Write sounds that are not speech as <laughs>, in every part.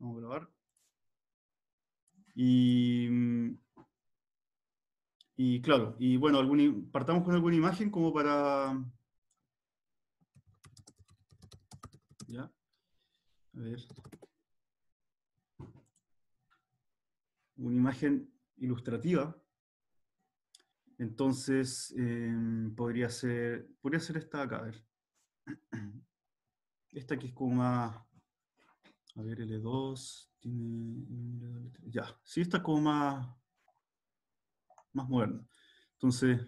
Vamos a grabar. Y, y claro, y bueno, partamos con alguna imagen como para... ¿Ya? A ver. Una imagen ilustrativa. Entonces, em, podría, ser, podría ser esta acá, a ver. <clears throat> Esta que es como más... A ver, L2, tiene... Ya, sí, esta es como más, más moderna. Entonces,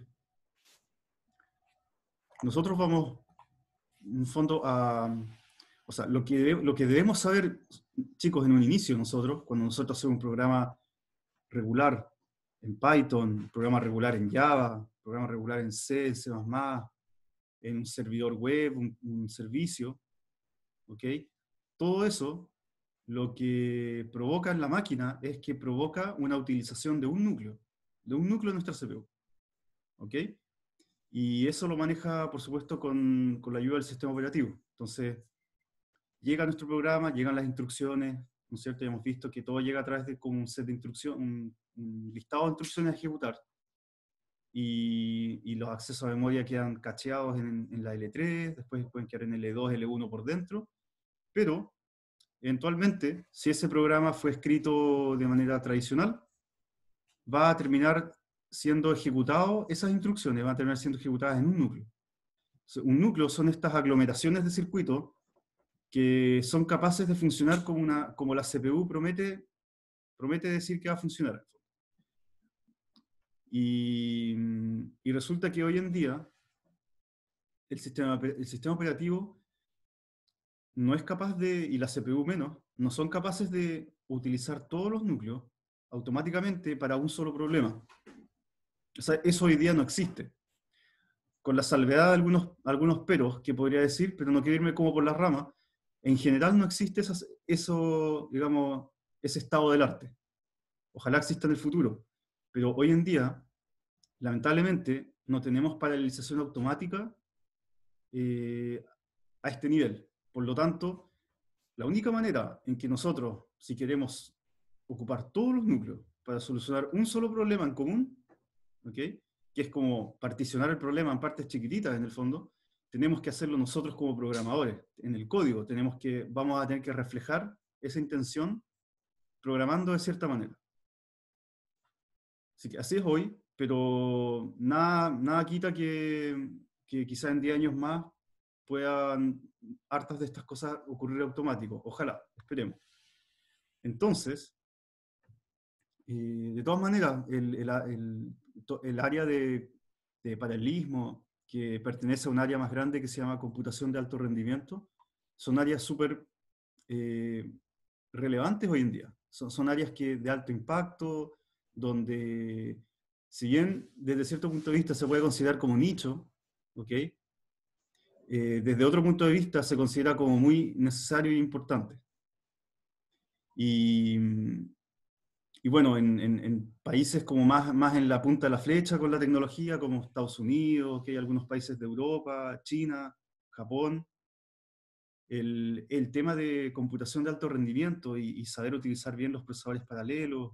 nosotros vamos, en fondo, a... O sea, lo que, lo que debemos saber, chicos, en un inicio nosotros, cuando nosotros hacemos un programa regular en Python, programa regular en Java, programa regular en C, C++, en un servidor web, un, servicio, ¿ok? Todo eso lo que provoca en la máquina es que provoca una utilización de un núcleo, de un núcleo de nuestra CPU, ¿ok? Y eso lo maneja, por supuesto, con, con la ayuda del sistema operativo. Entonces, llega nuestro programa, llegan las instrucciones, ¿no es cierto? Ya hemos visto que todo llega a través de un set de instrucciones, un, listado de instrucciones a ejecutar. Y, los accesos a memoria quedan cacheados en, la L3, después pueden quedar en L2, L1 por dentro, pero eventualmente, si ese programa fue escrito de manera tradicional, va a terminar siendo ejecutado, esas instrucciones van a terminar siendo ejecutadas en un núcleo. Un núcleo son estas aglomeraciones de circuitos que son capaces de funcionar como, la CPU promete, promete decir que va a funcionar. Y, resulta que hoy en día el sistema operativo no es capaz de, y la CPU menos, no son capaces de utilizar todos los núcleos automáticamente para un solo problema. Eso hoy día no existe. Con la salvedad de algunos, algunos peros que podría decir, pero no quiero irme como por la rama, en general no existe eso, digamos, ese estado del arte. Ojalá exista en el futuro, pero hoy en día, lamentablemente, no tenemos paralización automática eh, a este nivel. Por lo tanto, la única manera en que nosotros, si queremos ocupar todos los núcleos para solucionar un solo problema en común, que es como particionar el problema en partes chiquititas en el fondo, tenemos que hacerlo nosotros como programadores, en el código, tenemos que, vamos a tener que reflejar esa intención programando de cierta manera. Así que así es hoy, pero nada, nada quita que, que quizás en 10 años más puedan hartas de estas cosas ocurrir automático. Ojalá, esperemos. Entonces, eh, de todas maneras, el, el, el, área de, de paralelismo que pertenece a un área más grande que se llama computación de alto rendimiento, son áreas súper eh, relevantes hoy en día. Son, son áreas que, de alto impacto, donde, si bien desde cierto punto de vista se puede considerar como nicho, ¿ok? Eh, desde otro punto de vista se considera como muy necesario e importante. Y, y bueno, en, países como más, más en la punta de la flecha con la tecnología, como Estados Unidos, que hay algunos países de Europa, China, Japón, el, el tema de computación de alto rendimiento y, saber utilizar bien los procesadores paralelos,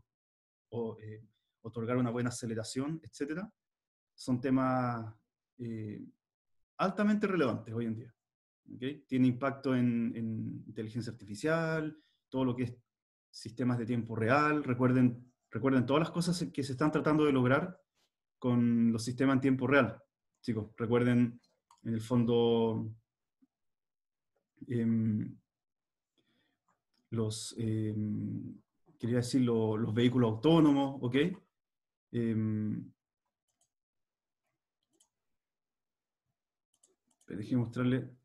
o eh, otorgar una buena aceleración, etcétera, son temas eh, altamente relevantes hoy en día. Tiene impacto en, en inteligencia artificial, todo lo que es sistemas de tiempo real, recuerden, recuerden todas las cosas que se están tratando de lograr con los sistemas en tiempo real. Chicos, recuerden en el fondo em, los, em, quería decir, los vehículos autónomos, ¿ok? Eh, déjenme mostrarle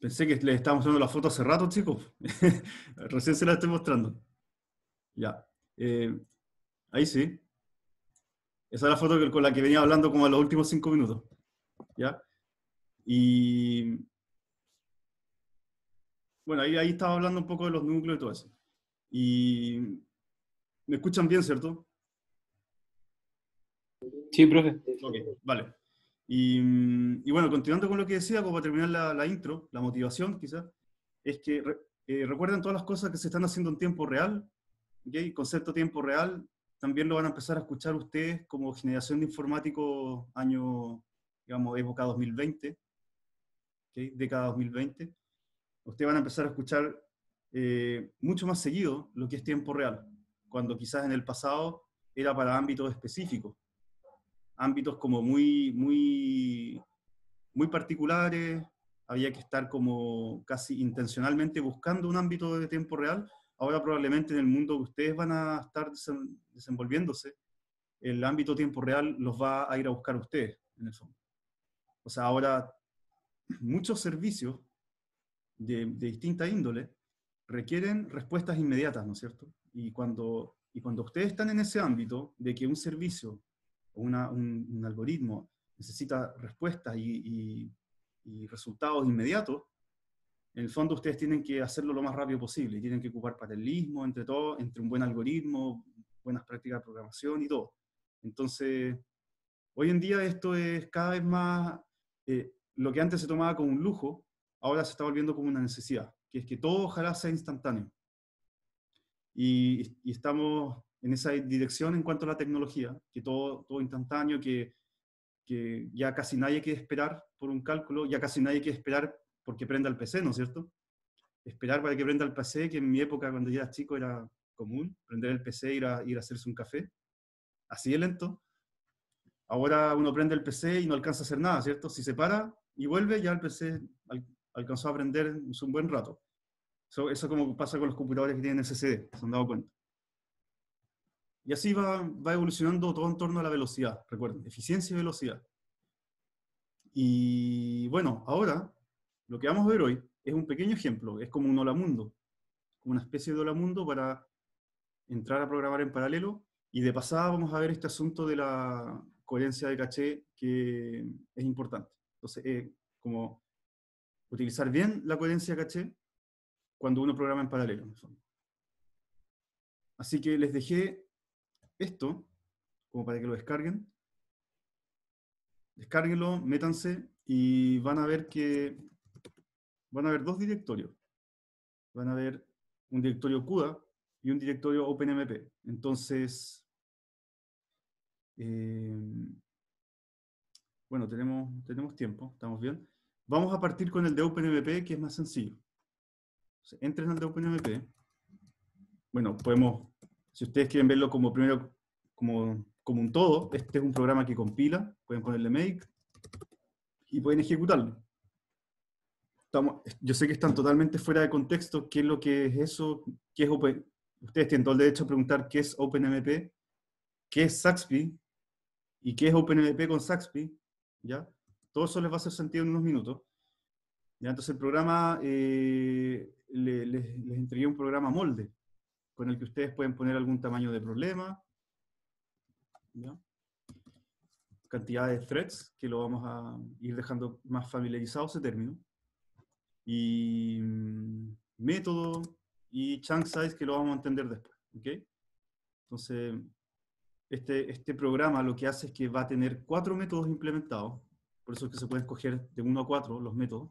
Pensé que les estaba mostrando la foto hace rato, chicos. <laughs> Recién se la estoy mostrando. Ya. Eh, ahí sí. Esa es la foto con la que venía hablando como a los últimos cinco minutos. ¿Ya? Y... Bueno, ahí, ahí estaba hablando un poco de los núcleos y todo eso. Y... ¿Me escuchan bien, cierto? Sí, profe. Ok, vale. Mm, y, bueno, continuando con lo que decía, como para terminar la, intro, la motivación quizás, es que eh, recuerden todas las cosas que se están haciendo en tiempo real, ¿okay? concepto tiempo real, también lo van a empezar a escuchar ustedes como generación de informático año, digamos, época 2020, ¿okay? década 2020. Ustedes van a empezar a escuchar eh, mucho más seguido lo que es tiempo real, cuando quizás en el pasado era para ámbitos específicos, ámbitos como muy, muy, muy particulares, había que estar como casi intencionalmente buscando un ámbito de tiempo real. Ahora probablemente en el mundo que ustedes van a estar desenvolviéndose, el ámbito tiempo real los va a ir a buscar ustedes, en el fondo. O sea, ahora muchos servicios de, de distinta índole requieren respuestas inmediatas, ¿no es cierto? Y cuando, y cuando ustedes están en ese ámbito de que un servicio un, algoritmo necesita respuestas y, y resultados inmediatos, en el fondo ustedes tienen que hacerlo lo más rápido posible, tienen que ocupar paralelismo entre todo, entre un buen algoritmo, buenas prácticas de programación y todo. Entonces, hoy en día esto es cada vez más, eh, lo que antes se tomaba como un lujo, ahora se está volviendo como una necesidad, que es que todo ojalá sea instantáneo. Y, y estamos en esa dirección en cuanto a la tecnología, que todo, todo instantáneo, que que ya casi nadie quiere esperar por un cálculo, ya casi nadie quiere esperar porque prenda el PC, ¿no es cierto? Esperar para que prenda el PC, que en mi época cuando yo era chico era común, prender el PC e ir a, ir a hacerse un café, así de lento. Ahora uno prende el PC y no alcanza a hacer nada, ¿cierto? Si se para y vuelve, ya el PC alcanzó a aprender un buen rato. Eso, eso como pasa con los computadores que tienen SSD, se han dado cuenta. Y así va, va evolucionando todo en torno a la velocidad, recuerden, eficiencia y velocidad. Y bueno, ahora lo que vamos a ver hoy es un pequeño ejemplo, es como un hola mundo, como una especie de hola mundo para entrar a programar en paralelo y de pasada vamos a ver este asunto de la coherencia de caché que es importante. Entonces, eh, como utilizar bien la coherencia de caché cuando uno programa en paralelo. Así que les dejé esto, como para que lo descarguen. Descárguenlo, métanse y van a ver que van a ver dos directorios. Van a ver un directorio CUDA y un directorio OpenMP. Entonces, eh, bueno, tenemos, tenemos tiempo, estamos bien. Vamos a partir con el de OpenMP, que es más sencillo. entren al de OpenMP. Bueno, podemos si ustedes quieren verlo como primero, como, como un todo, este es un programa que compila, pueden ponerle make y pueden ejecutarlo. Estamos, yo sé que están totalmente fuera de contexto, qué es lo que es eso, qué es Open, ustedes tienen todo el derecho a preguntar qué es OpenMP, qué es Saxby y qué es OpenMP con Saxby, ¿ya? Todo eso les va a hacer sentido en unos minutos. ¿ya? Entonces el programa, eh, les, les entregué un programa molde, con el que ustedes pueden poner algún tamaño de problema, cantidad de threads, que lo vamos a ir dejando más familiarizado ese término, y mm, método y chunk size, que lo vamos a entender después. ¿okay? Entonces, este, este programa lo que hace es que va a tener cuatro métodos implementados, por eso es que se pueden escoger de uno a cuatro los métodos.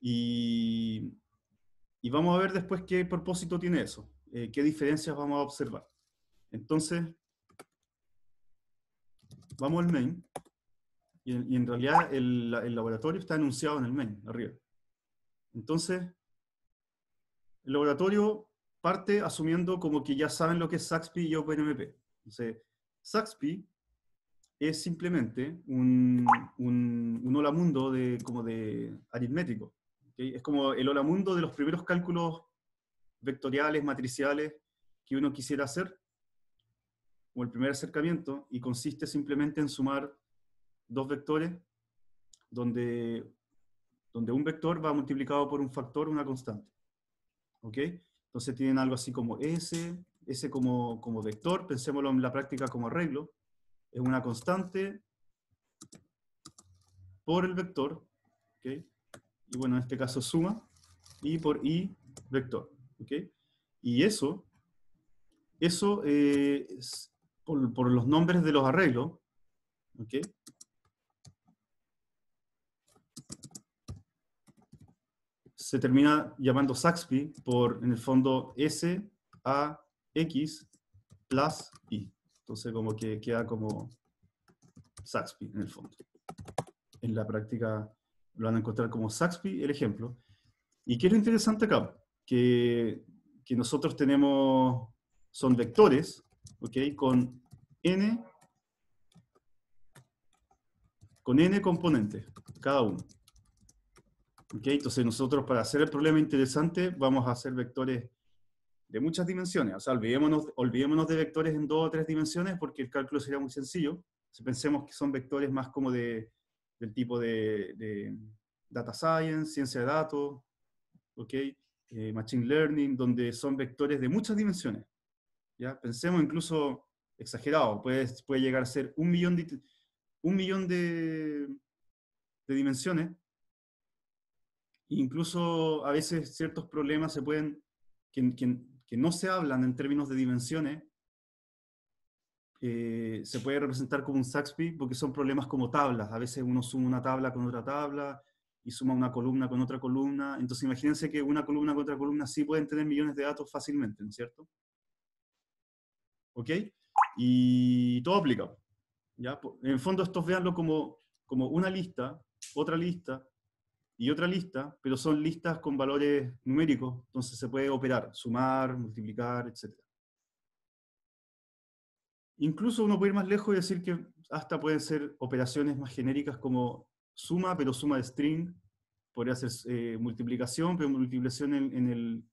Y y vamos a ver después qué propósito tiene eso, eh, qué diferencias vamos a observar. Entonces, vamos al main, y, en realidad el, laboratorio está enunciado en el main, arriba. Entonces, el laboratorio parte asumiendo como que ya saben lo que es Saxby y OpenMP. Entonces, Saxby es simplemente un, un, un hola mundo de, como de aritmético. Es como el hola mundo de los primeros cálculos vectoriales, matriciales que uno quisiera hacer, como el primer acercamiento, y consiste simplemente en sumar dos vectores, donde, donde un vector va multiplicado por un factor, una constante. ¿Ok? Entonces tienen algo así como S, S como, como vector, pensémoslo en la práctica como arreglo, es una constante por el vector, ¿ok? Y bueno, en este caso suma, y por i vector. Y eso, eso eh, por, por, los nombres de los arreglos, se termina llamando Saxby por, en el fondo, S, A, X, plus I. Entonces, como que queda como Saxby, en el fondo. En la práctica lo van a encontrar como Saxby, el ejemplo. ¿Y qué es lo interesante acá? Que, que nosotros tenemos, son vectores, ¿ok? Con n, con n componentes, cada uno. ¿Ok? Entonces nosotros para hacer el problema interesante vamos a hacer vectores de muchas dimensiones. O sea, olvidémonos, olvidémonos de vectores en dos o tres dimensiones porque el cálculo sería muy sencillo. Si pensemos que son vectores más como de, del tipo de, data science, ciencia de datos, ¿ok? Eh, machine learning, donde son vectores de muchas dimensiones. ¿ya? Pensemos incluso exagerado, puede, puede llegar a ser un millón de, un millón de, de dimensiones. Incluso a veces ciertos problemas se pueden, que, que no se hablan en términos de dimensiones, eh, se puede representar como un Saxby porque son problemas como tablas. A veces uno suma una tabla con otra tabla y suma una columna con otra columna. Entonces imagínense que una columna con otra columna sí pueden tener millones de datos fácilmente, ¿no es cierto? ¿Ok? Y todo aplica. ¿ya? En el fondo estos véanlo como, como una lista, otra lista y otra lista, pero son listas con valores numéricos, entonces se puede operar, sumar, multiplicar, etc. Incluso uno puede ir más lejos y decir que hasta pueden ser operaciones más genéricas como suma, pero suma de string, podría ser eh, multiplicación, pero multiplicación en,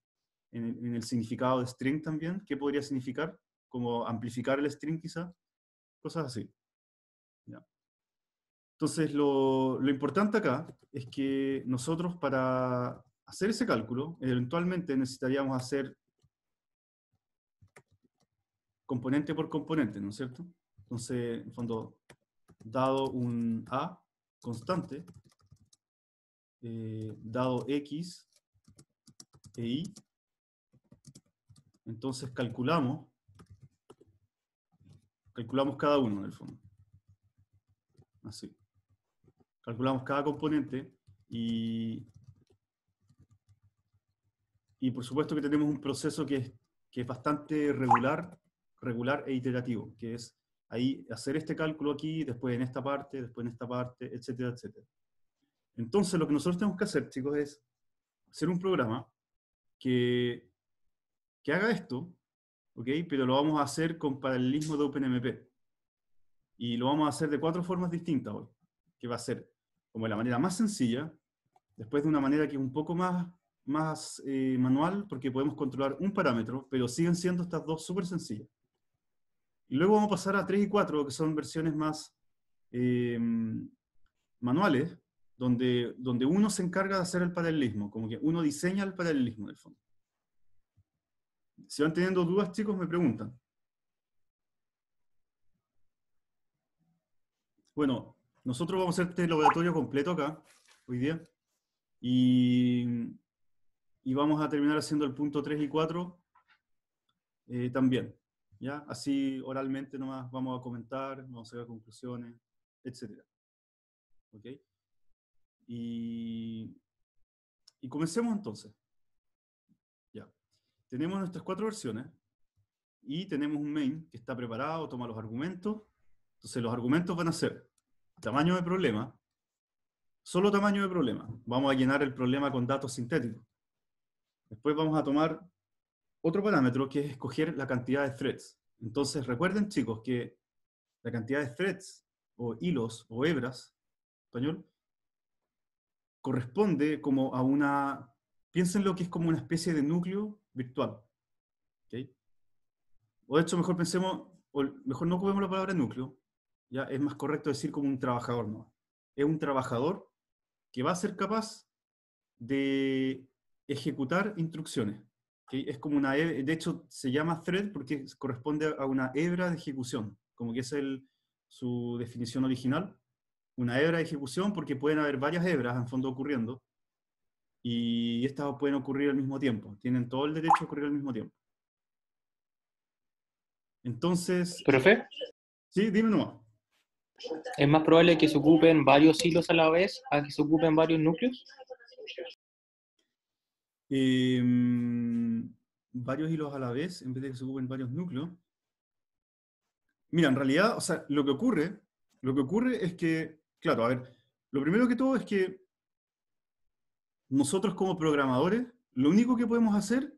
el, significado de string también, ¿qué podría significar? Como amplificar el string quizá, cosas así. Entonces lo, lo importante acá es que nosotros para hacer ese cálculo, eventualmente necesitaríamos hacer componente por componente, ¿no es cierto? Entonces, en fondo, dado un A constante, eh, dado X e Y, entonces calculamos, calculamos cada uno en el fondo. Así. Calculamos cada componente y, y por supuesto que tenemos un proceso que es, que es bastante regular regular e iterativo, que es ahí hacer este cálculo aquí, después en esta parte, después en esta parte, etcétera, etcétera. Entonces lo que nosotros tenemos que hacer, chicos, es hacer un programa que, que haga esto, ¿ok? Pero lo vamos a hacer con paralelismo de OpenMP. Y lo vamos a hacer de cuatro formas distintas hoy, que va a ser como la manera más sencilla, después de una manera que es un poco más, más eh, manual, porque podemos controlar un parámetro, pero siguen siendo estas dos súper sencillas. Y luego vamos a pasar a 3 y 4, que son versiones más eh, manuales, donde, donde uno se encarga de hacer el paralelismo, como que uno diseña el paralelismo del fondo. Si van teniendo dudas, chicos, me preguntan. Bueno, nosotros vamos a hacer este laboratorio completo acá, hoy día, y, y vamos a terminar haciendo el punto 3 y 4 eh, también. ¿Ya? Así oralmente nomás vamos a comentar, vamos a sacar conclusiones, etc. ¿Ok? Y, y comencemos entonces. Ya. Tenemos nuestras cuatro versiones y tenemos un main que está preparado, toma los argumentos. Entonces los argumentos van a ser tamaño de problema, solo tamaño de problema. Vamos a llenar el problema con datos sintéticos. Después vamos a tomar otro parámetro que es escoger la cantidad de threads. Entonces recuerden chicos que la cantidad de threads o hilos o hebras, español, corresponde como a una, piensen lo que es como una especie de núcleo virtual. O de hecho mejor pensemos, o mejor no ocupemos la palabra núcleo, ya es más correcto decir como un trabajador, ¿no? Es un trabajador que va a ser capaz de ejecutar instrucciones. Es como una, de hecho se llama thread porque corresponde a una hebra de ejecución, como que es el, su definición original. Una hebra de ejecución porque pueden haber varias hebras en fondo ocurriendo y estas pueden ocurrir al mismo tiempo, tienen todo el derecho a ocurrir al mismo tiempo. Entonces... ¿Profe? Sí, dime nomás. ¿Es más probable que se ocupen varios hilos a la vez a que se ocupen varios núcleos? Em, varios hilos a la vez, en vez de que se ocupen varios núcleos. Mira, en realidad, o sea, lo que ocurre, lo que ocurre es que, claro, a ver, lo primero que todo es que nosotros como programadores, lo único que podemos hacer,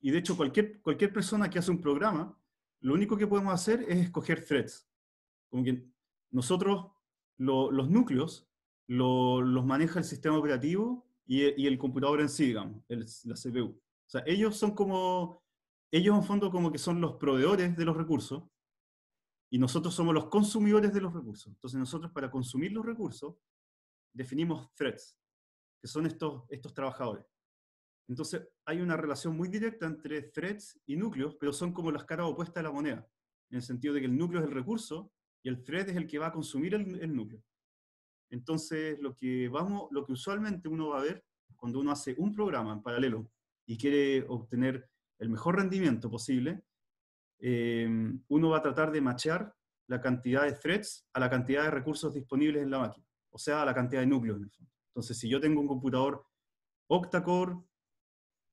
y de hecho cualquier, cualquier persona que hace un programa, lo único que podemos hacer es escoger threads. Como que nosotros, los núcleos, los maneja el sistema operativo y, el computador en sí, digamos, la CPU. O sea, ellos son como, ellos en fondo como que son los proveedores de los recursos y nosotros somos los consumidores de los recursos. Entonces nosotros para consumir los recursos definimos threads, que son estos, estos trabajadores. Entonces hay una relación muy directa entre threads y núcleos, pero son como las caras opuestas de la moneda, en el sentido de que el núcleo es el recurso y el thread es el que va a consumir el, el núcleo. Entonces, lo que, vamos, lo que usualmente uno va a ver cuando uno hace un programa en paralelo y quiere obtener el mejor rendimiento posible, eh, uno va a tratar de machear la cantidad de threads a la cantidad de recursos disponibles en la máquina, o sea, a la cantidad de núcleos. Entonces, si yo tengo un computador octa-core,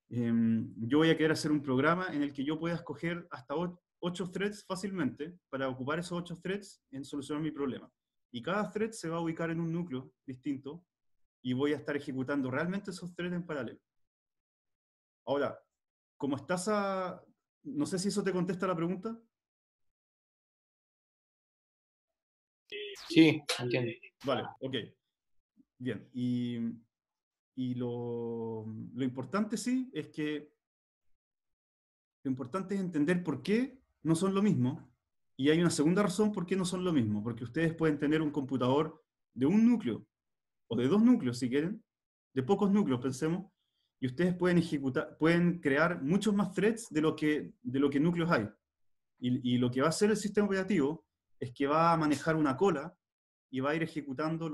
em, yo voy a querer hacer un programa en el que yo pueda escoger hasta 8 threads fácilmente para ocupar esos 8 threads en solucionar mi problema. Y cada thread se va a ubicar en un núcleo distinto y voy a estar ejecutando realmente esos threads en paralelo. Ahora, como estás a... No sé si eso te contesta la pregunta. Sí, entiendo. Vale, ok. Bien, y, y lo, lo importante sí es que lo importante es entender por qué no son lo mismo y hay una segunda razón por qué no son lo mismo, porque ustedes pueden tener un computador de un núcleo, o de dos núcleos si quieren, de pocos núcleos pensemos, y ustedes pueden ejecutar, pueden crear muchos más threads de lo que, de lo que núcleos hay. Y, lo que va a hacer el sistema operativo es que va a manejar una cola y va a ir ejecutando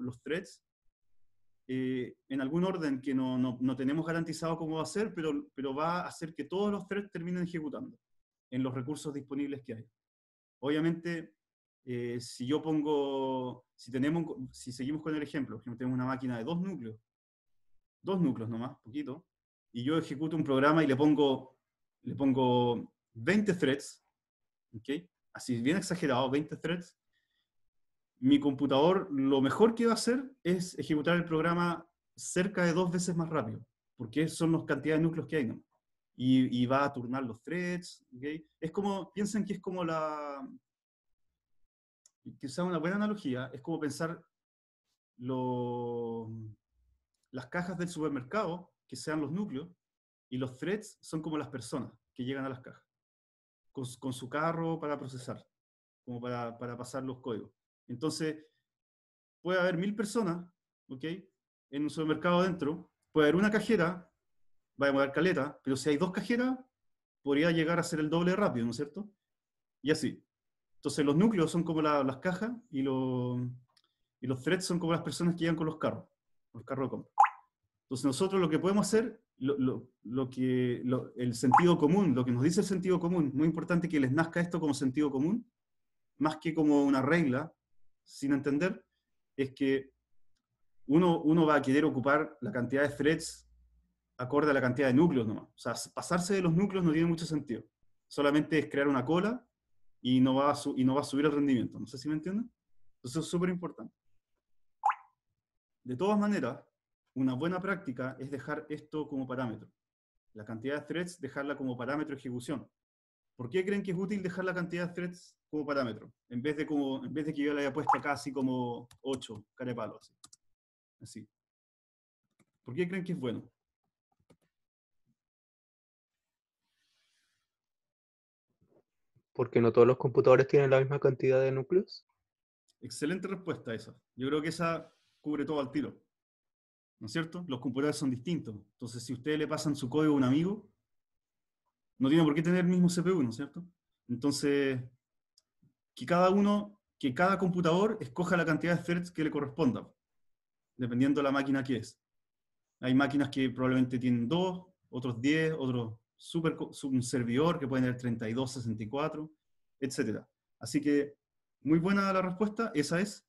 los threads eh, en algún orden que no, no, no, tenemos garantizado cómo va a ser, pero, pero va a hacer que todos los threads terminen ejecutando en los recursos disponibles que hay. Obviamente, eh, si yo pongo, si, tenemos, si seguimos con el ejemplo, que tenemos una máquina de dos núcleos, dos núcleos nomás, poquito, y yo ejecuto un programa y le pongo, le pongo 20 threads, ¿ok? Así bien exagerado, 20 threads, mi computador lo mejor que va a hacer es ejecutar el programa cerca de dos veces más rápido, porque son las cantidades de núcleos que hay. ¿no? Y, va a turnar los threads. Es como, piensen que es como la, quizá una buena analogía, es como pensar las cajas del supermercado, que sean los núcleos, y los threads son como las personas que llegan a las cajas, con, su carro para procesar, como para, para, pasar los códigos. Entonces, puede haber mil personas, ¿ok? En un supermercado adentro, puede haber una cajera va a demorar caleta, pero si hay dos cajeras, podría llegar a ser el doble rápido, ¿no es cierto? Y así. Entonces los núcleos son como las cajas y, los y los threads son como las personas que llegan con los carros, los carros de compra. Entonces nosotros lo que podemos hacer, lo, lo, que, el sentido común, lo que nos dice el sentido común, muy importante que les nazca esto como sentido común, más que como una regla, sin entender, es que uno, uno va a querer ocupar la cantidad de threads acorde a la cantidad de núcleos nomás. O sea, pasarse de los núcleos no tiene mucho sentido. Solamente es crear una cola y no va a, y no va a subir el rendimiento. No sé si me entienden. Entonces es súper importante. De todas maneras, una buena práctica es dejar esto como parámetro. La cantidad de threads, dejarla como parámetro de ejecución. ¿Por qué creen que es útil dejar la cantidad de threads como parámetro? En vez de, como, en vez de que yo le haya puesto casi como 8 carepalos. Así. así. ¿Por qué creen que es bueno? Porque no todos los computadores tienen la misma cantidad de núcleos? Excelente respuesta esa. Yo creo que esa cubre todo al tiro. ¿No es cierto? Los computadores son distintos. Entonces, si ustedes le pasan su código a un amigo, no tiene por qué tener el mismo CPU, ¿no es cierto? Entonces, que cada uno, que cada computador escoja la cantidad de threads que le corresponda, dependiendo de la máquina que es. Hay máquinas que probablemente tienen dos, otros diez, otros super, un servidor que puede tener 32, 64, etc. Así que muy buena la respuesta, esa es.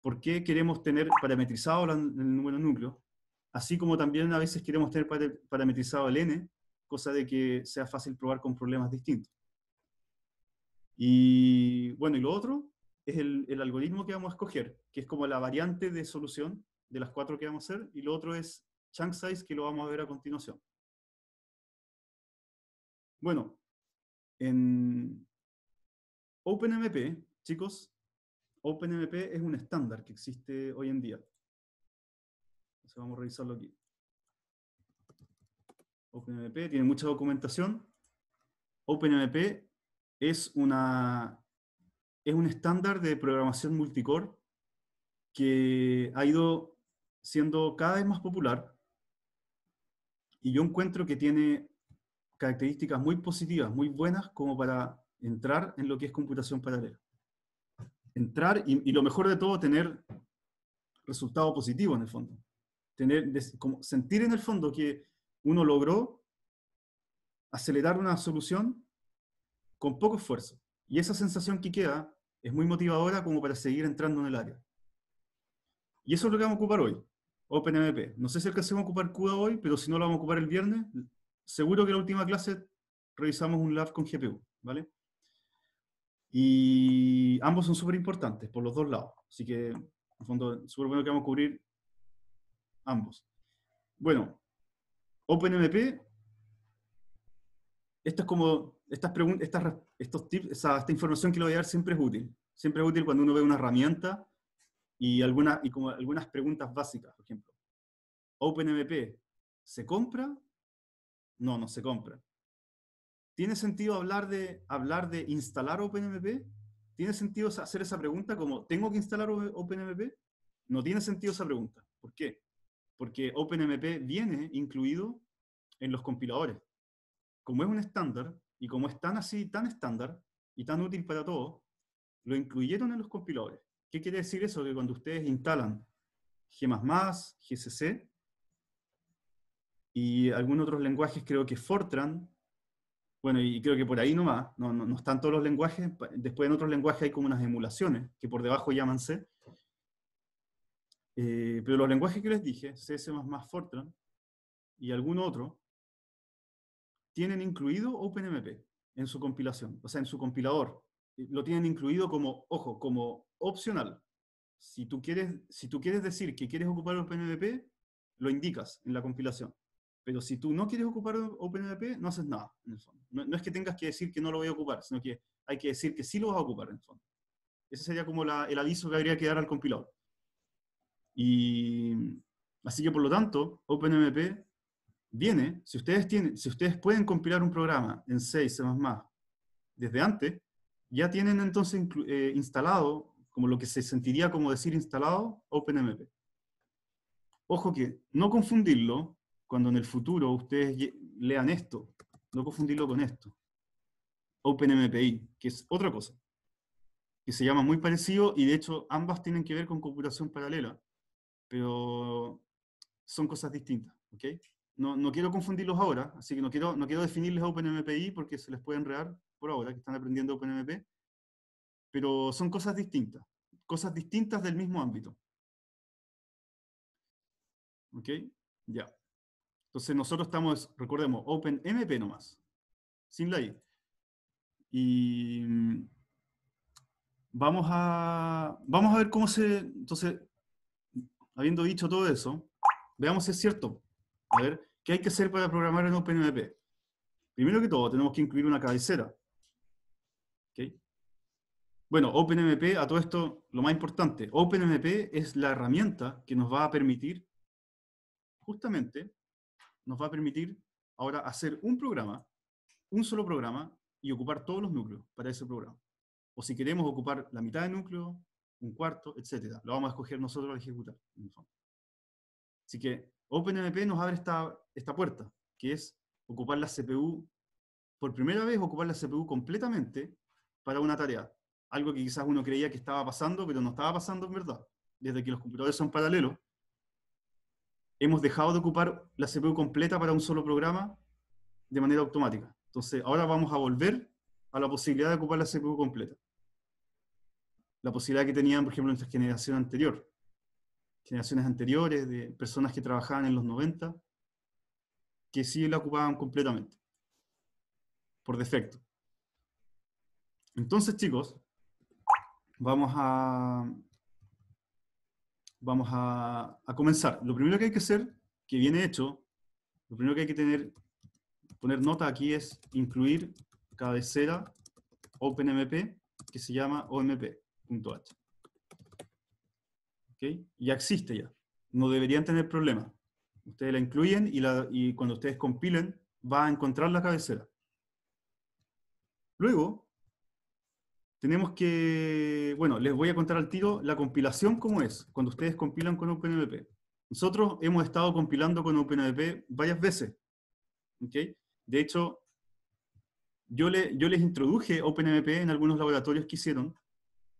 ¿Por qué queremos tener parametrizado el número de núcleos? así como también a veces queremos tener parametrizado el n, cosa de que sea fácil probar con problemas distintos. Y bueno, y lo otro es el, el, algoritmo que vamos a escoger, que es como la variante de solución de las cuatro que vamos a hacer, y lo otro es chunk size, que lo vamos a ver a continuación. Bueno, en OpenMP, chicos, OpenMP es un estándar que existe hoy en día. Entonces vamos a revisarlo aquí. OpenMP tiene mucha documentación. OpenMP es, una, es un estándar de programación multicore que ha ido siendo cada vez más popular y yo encuentro que tiene características muy positivas, muy buenas como para entrar en lo que es computación paralela. Entrar y, lo mejor de todo, tener resultado positivo en el fondo. Tener, como sentir en el fondo que uno logró acelerar una solución con poco esfuerzo. Y esa sensación que queda es muy motivadora como para seguir entrando en el área. Y eso es lo que vamos a ocupar hoy, OpenMP. No sé si alcancemos a ocupar CUDA hoy, pero si no lo vamos a ocupar el viernes, seguro que en la última clase revisamos un lab con GPU, ¿vale? Y ambos son súper importantes por los dos lados. Así que, en fondo, súper bueno que vamos a cubrir ambos. Bueno, OpenMP esta es como, estas preguntas, estos tips, esta información que le voy a dar siempre es útil. Siempre es útil cuando uno ve una herramienta y, alguna, y como algunas preguntas básicas, por ejemplo. OpenMP, ¿se compra? No, no se compra. ¿Tiene sentido hablar de, hablar de instalar OpenMP? ¿Tiene sentido hacer esa pregunta como, ¿tengo que instalar OpenMP? No tiene sentido esa pregunta. ¿Por qué? Porque OpenMP viene incluido en los compiladores como es un estándar, y como es tan así, tan estándar, y tan útil para todos, lo incluyeron en los compiladores. ¿Qué quiere decir eso? Que cuando ustedes instalan G++, GCC, y algunos otros lenguajes, creo que Fortran, bueno, y creo que por ahí nomás, no, no, no están todos los lenguajes, después en otros lenguajes hay como unas emulaciones, que por debajo llaman C, eh, pero los lenguajes que les dije, C, C++, Fortran, y algún otro, tienen incluido OpenMP en su compilación, o sea, en su compilador. Lo tienen incluido como, ojo, como opcional. Si tú quieres, si tú quieres decir que quieres ocupar OpenMP, lo indicas en la compilación. Pero si tú no quieres ocupar OpenMP, no haces nada, en el fondo. No, es que tengas que decir que no lo voy a ocupar, sino que hay que decir que sí lo vas a ocupar, en el fondo. Ese sería como el aviso que habría que dar al compilador. Y así que, por lo tanto, OpenMP viene, si ustedes, tienen, si ustedes pueden compilar un programa en 6, C++, desde antes, ya tienen entonces eh, instalado, como lo que se sentiría como decir instalado, OpenMP. Ojo que no confundirlo cuando en el futuro ustedes lean esto, no confundirlo con esto. OpenMPI, que es otra cosa, que se llama muy parecido y de hecho ambas tienen que ver con computación paralela, pero son cosas distintas, ¿ok? no, quiero confundirlos ahora, así que no quiero, no quiero definirles OpenMPI porque se les puede enredar por ahora, que están aprendiendo OpenMP, pero son cosas distintas, cosas distintas del mismo ámbito. ¿Ok? Ya. Entonces nosotros estamos, recordemos, OpenMP nomás, sin la I. Y mm, vamos a, vamos a ver cómo se, entonces, habiendo dicho todo eso, veamos si es cierto. A ver, ¿qué hay que hacer para programar en OpenMP? Primero que todo, tenemos que incluir una cabecera. Bueno, OpenMP, a todo esto, lo más importante, OpenMP es la herramienta que nos va a permitir, justamente, nos va a permitir ahora hacer un programa, un solo programa, y ocupar todos los núcleos para ese programa. O si queremos ocupar la mitad del núcleo, un cuarto, etc. Lo vamos a escoger nosotros al ejecutar. Así que OpenMP nos abre esta, esta puerta, que es ocupar la CPU, por primera vez ocupar la CPU completamente para una tarea. Algo que quizás uno creía que estaba pasando, pero no estaba pasando en verdad. Desde que los computadores son paralelos, hemos dejado de ocupar la CPU completa para un solo programa de manera automática. Entonces, ahora vamos a volver a la posibilidad de ocupar la CPU completa. La posibilidad que tenían, por ejemplo, nuestra generación anterior. generaciones anteriores, de personas que trabajaban en los 90, que sí la ocupaban completamente, por defecto. Entonces, chicos, vamos a, vamos a, comenzar. Lo primero que hay que hacer, que viene hecho, lo primero que hay que tener, poner nota aquí es incluir cabecera OpenMP que se llama omp.h. ¿Okay? Ya existe ya. No deberían tener problema. Ustedes la incluyen y, la, y cuando ustedes compilen va a encontrar la cabecera. Luego, tenemos que, bueno, les voy a contar al tiro la compilación cómo es, cuando ustedes compilan con OpenMP. Nosotros hemos estado compilando con OpenMP varias veces. ¿okay? De hecho, yo, le, yo les introduje OpenMP en algunos laboratorios que hicieron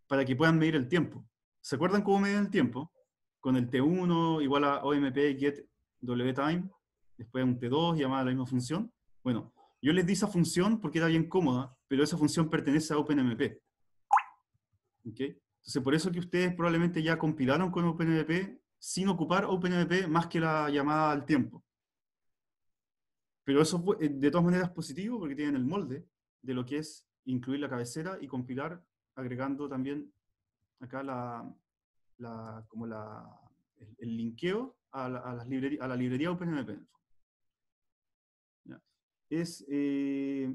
para que puedan medir el tiempo. ¿Se acuerdan cómo medían el tiempo? Con el T1 igual a OMP get wtime, después un T2 llamada la misma función. Bueno, yo les di esa función porque era bien cómoda, pero esa función pertenece a OpenMP. ¿Okay? Entonces, por eso que ustedes probablemente ya compilaron con OpenMP sin ocupar OpenMP más que la llamada al tiempo. Pero eso eh, de todas maneras es positivo porque tienen el molde de lo que es incluir la cabecera y compilar agregando también acá la, como la, el, linkeo a la, a, a la librería OpenMP. Es, eh,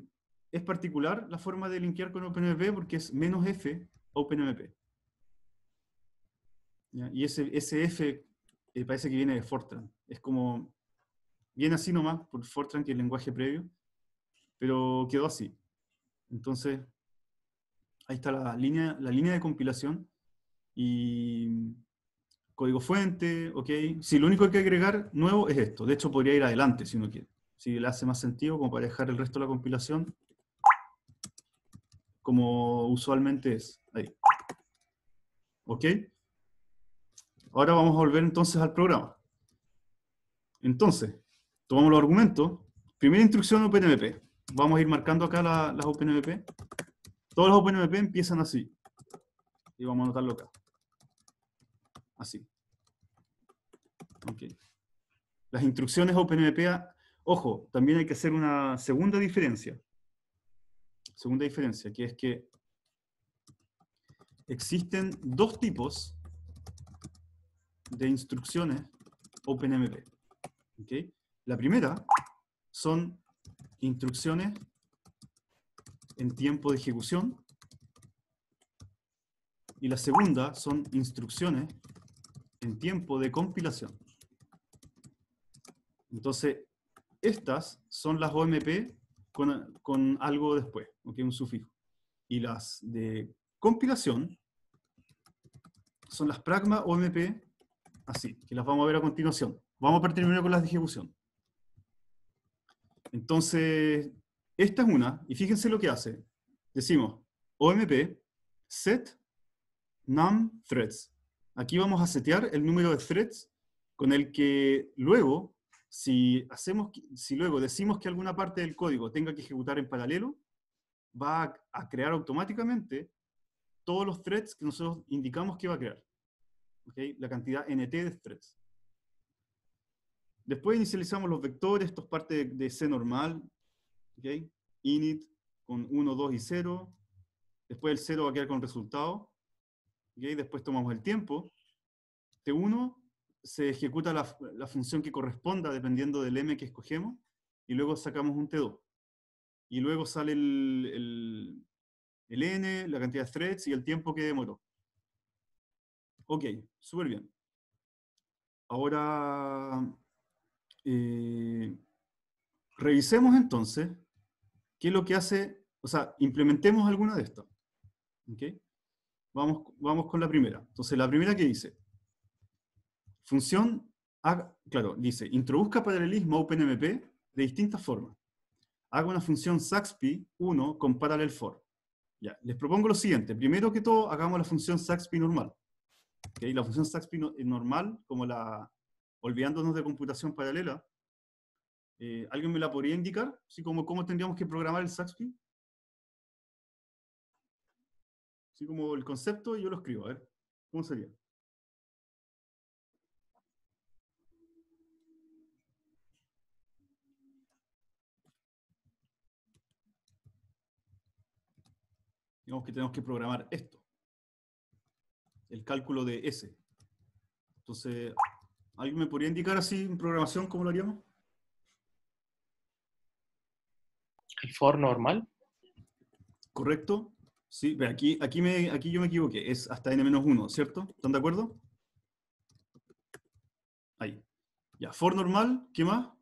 es particular la forma de linkear con OpenMP porque es menos F OpenMP. Y ese, ese F eh, parece que viene de Fortran. Es como Viene así nomás, por Fortran, que es el lenguaje previo, pero quedó así. Entonces, ahí está la línea, la línea de compilación y código fuente, ok. Si lo único que hay que agregar nuevo es esto. De hecho, podría ir adelante si uno quiere. Si le hace más sentido, como para dejar el resto de la compilación como usualmente es. Ahí. ¿Ok? Ahora vamos a volver entonces al programa. Entonces, tomamos los argumentos. Primera instrucción OpenMP. Vamos a ir marcando acá las OpenMP. Todos los OpenMP empiezan así. Y vamos a anotarlo acá. Así. Ok. Las instrucciones OpenMP, ojo, también hay que hacer una segunda diferencia. Segunda diferencia, que es que existen dos tipos de instrucciones OpenMP. La primera son instrucciones en tiempo de ejecución y la segunda son instrucciones en tiempo de compilación. Entonces, estas son las OMP con, algo después, ¿okay? un sufijo. Y las de compilación son las pragma OMP así, que las vamos a ver a continuación. Vamos a partir primero con las de ejecución. Entonces, esta es una, y fíjense lo que hace. Decimos OMP set num threads. Aquí vamos a setear el número de threads con el que luego, si, hacemos, si luego decimos que alguna parte del código tenga que ejecutar en paralelo, va a, crear automáticamente todos los threads que nosotros indicamos que va a crear. La cantidad nt de threads. Después inicializamos los vectores, esto es parte de, C normal, ¿okay? init con 1, 2 y 0. Después el 0 va a quedar con resultado. ¿okay? Después tomamos el tiempo. T1 se ejecuta la, función que corresponda dependiendo del m que escogemos. Y luego sacamos un T2. Y luego sale el, el n, la cantidad de threads y el tiempo que demoró. Ok, súper bien. Ahora eh, revisemos entonces qué es lo que hace, o sea, implementemos alguna de estas. Vamos, vamos con la primera. Entonces, la primera que dice, función, claro, dice, introduzca paralelismo OpenMP de distintas formas. Haga una función SAXPY1 con parallel for. Ya, les propongo lo siguiente. Primero que todo, hagamos la función SAXPY normal. La función SAXPY normal, como la, olvidándonos de computación paralela, eh, ¿alguien me la podría indicar? ¿Sí, como, ¿Cómo tendríamos que programar el Saxby? Así como el concepto yo lo escribo, a ver, ¿cómo sería? Digamos que tenemos que programar esto. El cálculo de S. Entonces, ¿alguien me podría indicar así en programación cómo lo haríamos? ¿El for normal? ¿Correcto? Sí, ve, aquí, aquí, me, aquí yo me equivoqué. Es hasta n-1, ¿cierto? ¿Están de acuerdo? Ahí. Ya, for normal, ¿qué más?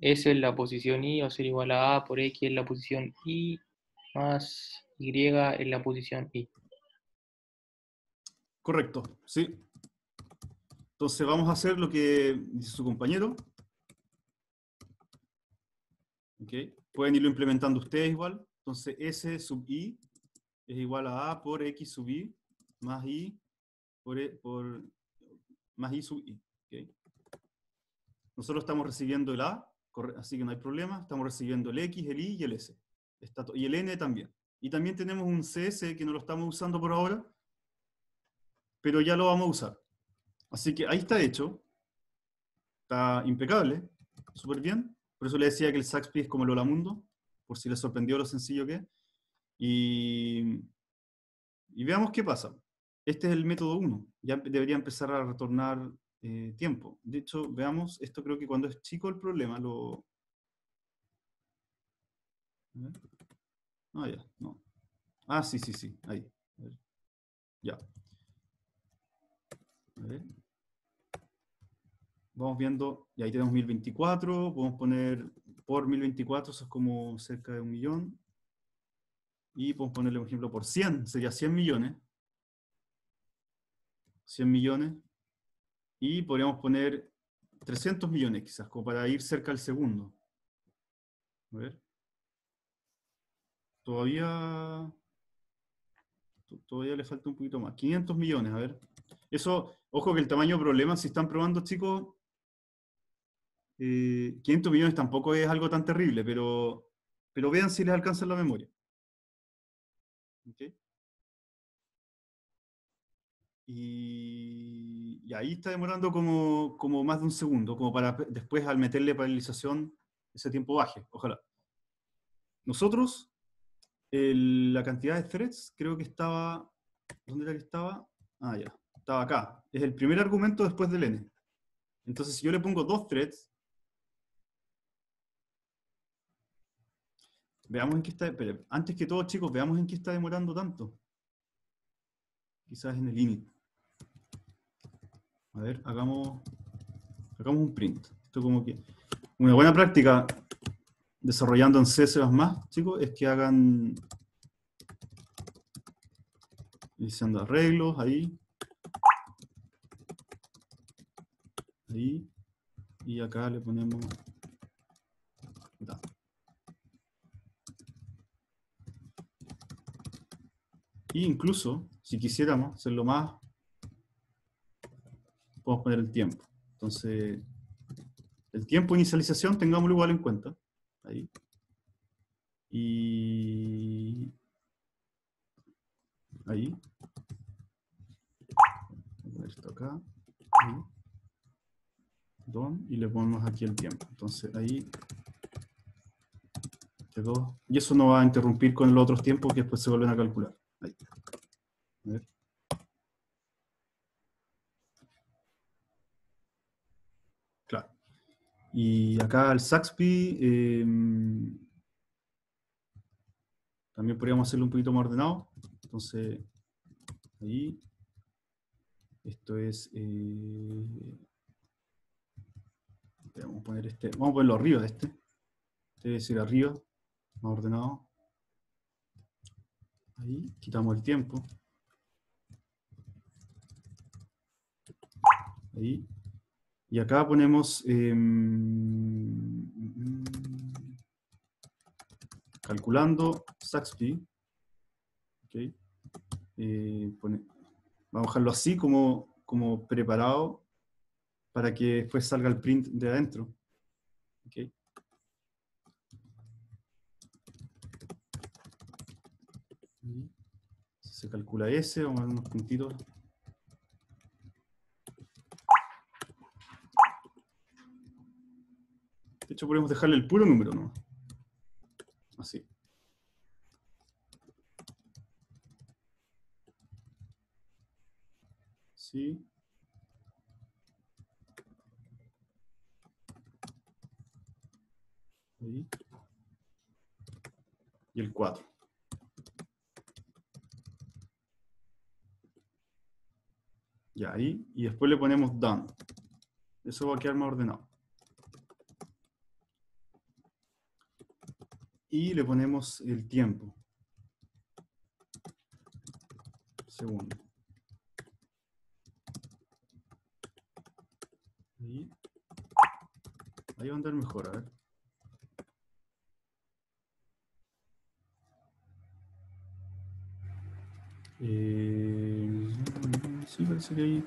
S en la posición Y va a ser igual a A por X en la posición Y más Y en la posición Y. Correcto, sí. Entonces vamos a hacer lo que dice su compañero. Ok, Pueden irlo implementando ustedes igual. Entonces S sub I es igual a A por X sub I más I por, E- por más I sub I. Nosotros estamos recibiendo el A, así que no hay problema. Estamos recibiendo el X, el Y y el S. Está y el N también. Y también tenemos un CS que no lo estamos usando por ahora, pero ya lo vamos a usar. Así que ahí está hecho. Está impecable, súper bien. Por eso le decía que el Saxby es como el Mundo, por si les sorprendió lo sencillo que es. Y, y veamos qué pasa. Este es el método 1. Ya debería empezar a retornar eh, tiempo. De hecho, veamos, esto creo que cuando es chico el problema lo... Ver. Ah, ya, no. Ah, sí, sí, sí, ahí. Ya. A ver. Vamos viendo, y ahí tenemos 1024, podemos poner por 1024, eso es como cerca de un millón. Y podemos ponerle un ejemplo por 100, sería 100 millones. 100 millones. Y podríamos poner 300 millones quizás, como para ir cerca al segundo. A ver. Todavía... to- Todavía le falta un poquito más. 500 millones, a ver. Eso, ojo que el tamaño problema, si están probando, chicos, eh, 500 millones tampoco es algo tan terrible, pero, pero vean si les alcanza la memoria. ¿Ok? Y, y ahí está demorando como, como más de un segundo, como para después al meterle paralización ese tiempo baje, ojalá. Nosotros, la cantidad de threads creo que estaba, ¿dónde era que estaba? Ah, ya, estaba acá. Es el primer argumento después del n. Entonces, si yo le pongo dos threads, veamos en qué está, antes que todo, chicos, veamos en qué está demorando tanto. Quizás en el init. A ver, hagamos, hagamos un print. Esto como que, una buena práctica desarrollando en C++, chicos, es que hagan iniciando arreglos, ahí. Ahí. Y acá le ponemos... Y incluso, si quisiéramos hacerlo más, podemos poner el tiempo. Entonces, el tiempo de inicialización tengámoslo igual en cuenta. Ahí. Y... Ahí. Voy a poner esto acá. Ahí. Y le ponemos aquí el tiempo. Entonces ahí quedó. Y eso no va a interrumpir con los otros tiempos que después se vuelven a calcular. Ahí. A ver. Claro. Y acá el Saxby em, también podríamos hacerlo un poquito más ordenado. Entonces, ahí. Esto es. eh, Vamos a poner este. Vamos a ponerlo arriba de este. Este debe decir arriba. Más ordenado. Ahí. Quitamos el tiempo. Ahí. Y acá ponemos. em, calculando Saxby. Eh, vamos a dejarlo así como, como preparado para que después salga el print de adentro. Ok. Ahí. Se calcula S, vamos a dar unos puntitos. Hecho, podemos dejarle el puro número, ¿no? Así. Sí. Y el 4. Ya, ahí. Y después le ponemos done. Eso va a quedar más ordenado. Y le ponemos el tiempo. Segundo. Ahí. Ahí va a andar mejor, a ver. Eh, sí, parece que ahí.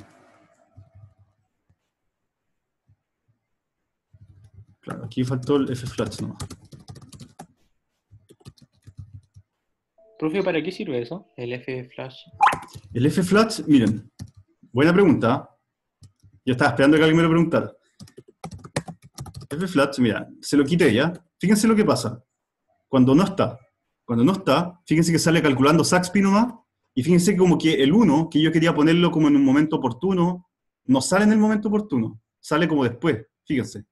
Claro, aquí faltó el F-Flash nomás. Profe, ¿para qué sirve eso? El F-Flash. El F-Flash, miren, buena pregunta. Yo estaba esperando que alguien me lo preguntara. F-Flash, mira, se lo quité ya. Fíjense lo que pasa. Cuando no está. Cuando no está, fíjense que sale calculando Saxby nomás. Y fíjense como que el 1, que yo quería ponerlo como en un momento oportuno, no sale en el momento oportuno. Sale como después, fíjense.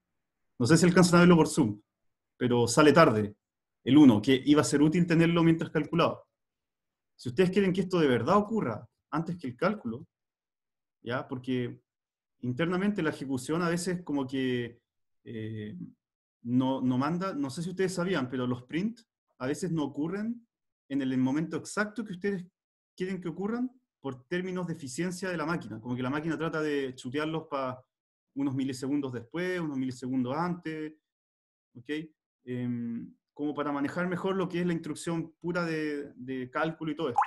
No sé si alcanzan a verlo por Zoom, pero sale tarde el 1, que iba a ser útil tenerlo mientras calculaba. Si ustedes quieren que esto de verdad ocurra antes que el cálculo, ¿ya? Porque internamente la ejecución a veces como que eh, no, no, manda, no sé si ustedes sabían, pero los print a veces no ocurren en el momento exacto que ustedes quieren que ocurran por términos de eficiencia de la máquina, como que la máquina trata de chutearlos para unos milisegundos después, unos milisegundos antes, ¿ok? Em, como para manejar mejor lo que es la instrucción pura de, cálculo y todo esto.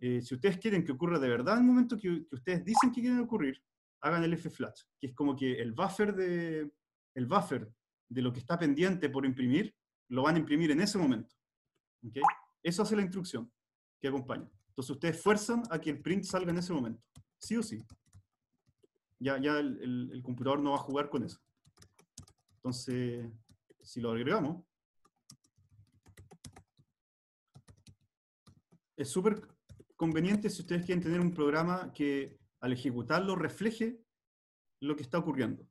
Eh, si ustedes quieren que ocurra de verdad el momento que, ustedes dicen que quieren ocurrir, hagan el F-Flash, que es como que el buffer, de, el buffer de lo que está pendiente por imprimir, lo van a imprimir en ese momento. ¿okay? Eso hace la instrucción que acompaña. Entonces ustedes fuerzan a que el print salga en ese momento, sí o sí. Ya, ya el, el computador no va a jugar con eso. Entonces, si lo agregamos, es súper conveniente si ustedes quieren tener un programa que al ejecutarlo refleje lo que está ocurriendo.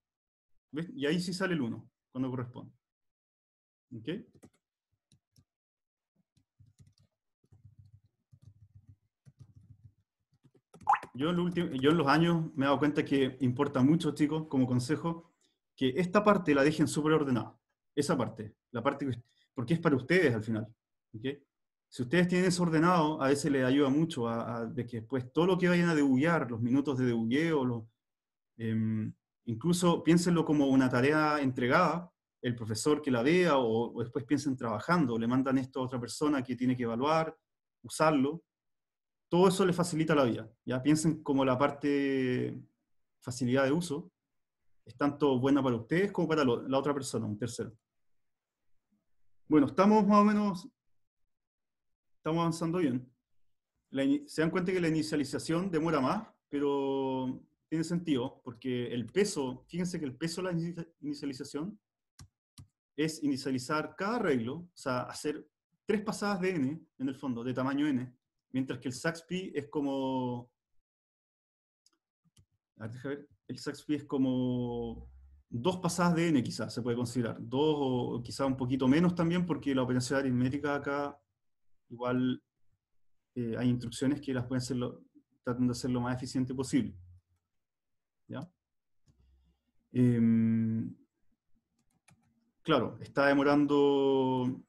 Y ahí sí sale el 1, cuando corresponde. ¿Ok? Yo en, yo en los años me he dado cuenta que importa mucho, chicos, como consejo, que esta parte la dejen súper ordenada. Esa parte, la parte que, porque es para ustedes al final. ¿okay? Si ustedes tienen eso ordenado, a veces les ayuda mucho a, de que después todo lo que vayan a debuguear, los minutos de debugueo, los, em, incluso piénsenlo como una tarea entregada, el profesor que la vea o, después piensen trabajando, le mandan esto a otra persona que tiene que evaluar, usarlo. Todo eso les facilita la vida. Ya piensen como la parte facilidad de uso es tanto buena para ustedes como para la otra persona, un tercero. Bueno, estamos más o menos estamos avanzando bien. se dan cuenta que la inicialización demora más, pero tiene sentido, porque el peso, fíjense que el peso de la inicialización es inicializar cada arreglo, o sea, hacer tres pasadas de n, en el fondo, de tamaño n, mientras que el SAXP es como... A ver, el SAXP es como dos pasadas de n quizás, se puede considerar. Dos o quizás un poquito menos también, porque la operación aritmética acá igual eh, hay instrucciones que las pueden hacer tratando de hacer lo más eficiente posible. ¿Ya? Em, claro, está demorando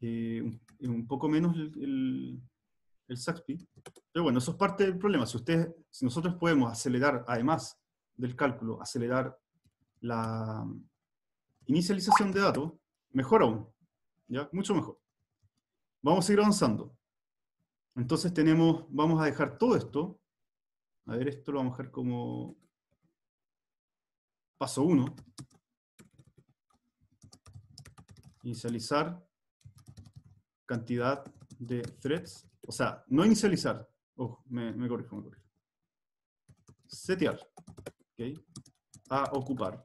eh, un, poco menos el, el, SAXPI, pero bueno, eso es parte del problema. Si, ustedes, si nosotros podemos acelerar, además del cálculo, acelerar la inicialización de datos, mejor aún, ¿ya? Mucho mejor. Vamos a seguir avanzando. Entonces tenemos, vamos a dejar todo esto. A ver, esto lo vamos a dejar como paso 1. Inicializar cantidad de threads. O sea, no inicializar. Oh, me, corrijo, me corrijo. Setear. A ocupar.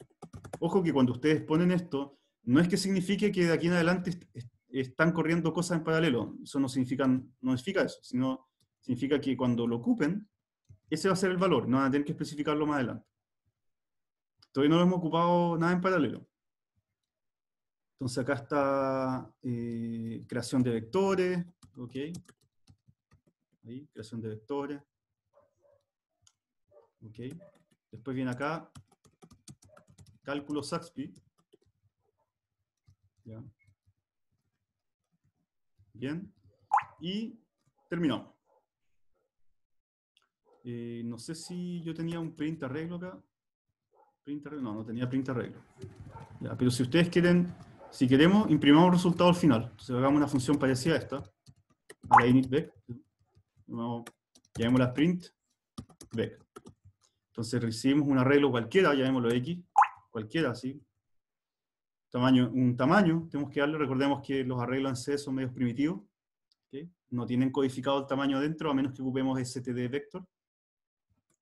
Ojo que cuando ustedes ponen esto, no es que signifique que de aquí en adelante están corriendo cosas en paralelo. Eso no significa, no significa eso, sino significa que cuando lo ocupen, ese va a ser el valor, no van a tener que especificarlo más adelante. Todavía no lo hemos ocupado nada en paralelo. Entonces acá está eh, creación de vectores, ok. Ahí, creación de vectores. Ok. Después viene acá, cálculo Saxby. Ya. Bien. Y terminamos. Eh, no sé si yo tenía un print arreglo acá. Print arreglo, no, no tenía print arreglo. Ya, pero si ustedes quieren, si queremos, imprimamos el resultado al final. Entonces hagamos una función parecida a esta. A la init Vamos, llamémosla print vec. Entonces recibimos un arreglo cualquiera, llamémoslo x, cualquiera, así. Tamaño, un tamaño, tenemos que darle, recordemos que los arreglos en C son medios primitivos. ¿ok? No tienen codificado el tamaño adentro, a menos que ocupemos std vector.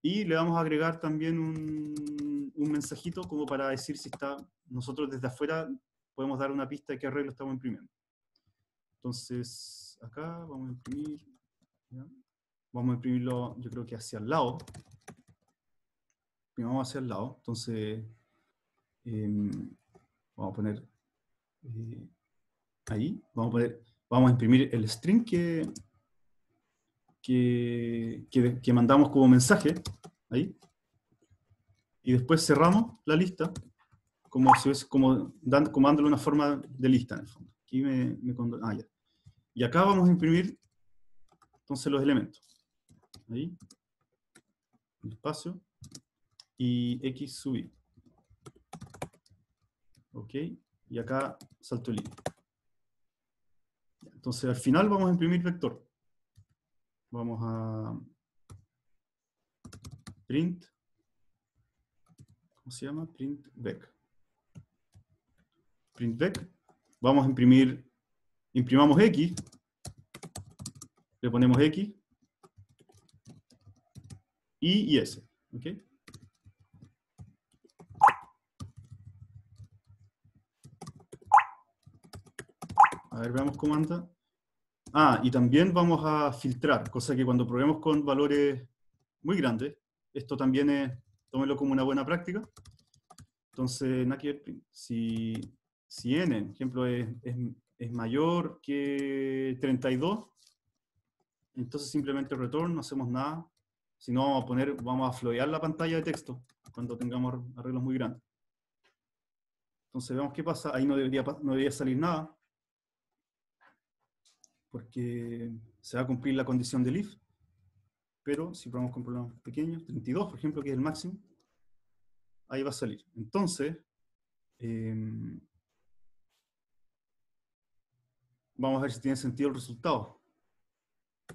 Y le vamos a agregar también un, un mensajito como para decir si está, nosotros desde afuera podemos dar una pista de qué arreglo estamos imprimiendo. Entonces, acá vamos a imprimir, ¿ya? vamos a imprimirlo yo creo que hacia el lado. Vamos hacia el lado, entonces em, vamos a poner eh, ahí, vamos a poner, vamos a imprimir el string que, que, que, mandamos como mensaje, ahí, y después cerramos la lista, como si es como, dando, como dándole una forma de lista en el fondo. Aquí me, me ah. Y acá vamos a imprimir entonces los elementos. Ahí, espacio, y x subir. Ok, y acá salto línea. Entonces al final vamos a imprimir vector. Vamos a print, ¿cómo se llama? Print vec. Print vec. Vamos a imprimir, imprimamos x, le ponemos x, y y s. ¿ok? A ver, veamos cómo anda. Ah, y también vamos a filtrar, cosa que cuando probemos con valores muy grandes, esto también es, tómelo como una buena práctica. Entonces, si, si n, por ejemplo, es, es, es mayor que 32, entonces simplemente return, no hacemos nada, sino vamos a poner, vamos a florear la pantalla de texto cuando tengamos arreglos muy grandes. Entonces veamos qué pasa, ahí no debería, no debería salir nada, porque se va a cumplir la condición del if, pero si probamos con problemas pequeños, 32 por ejemplo, que es el máximo, ahí va a salir. Entonces, em, vamos a ver si tiene sentido el resultado.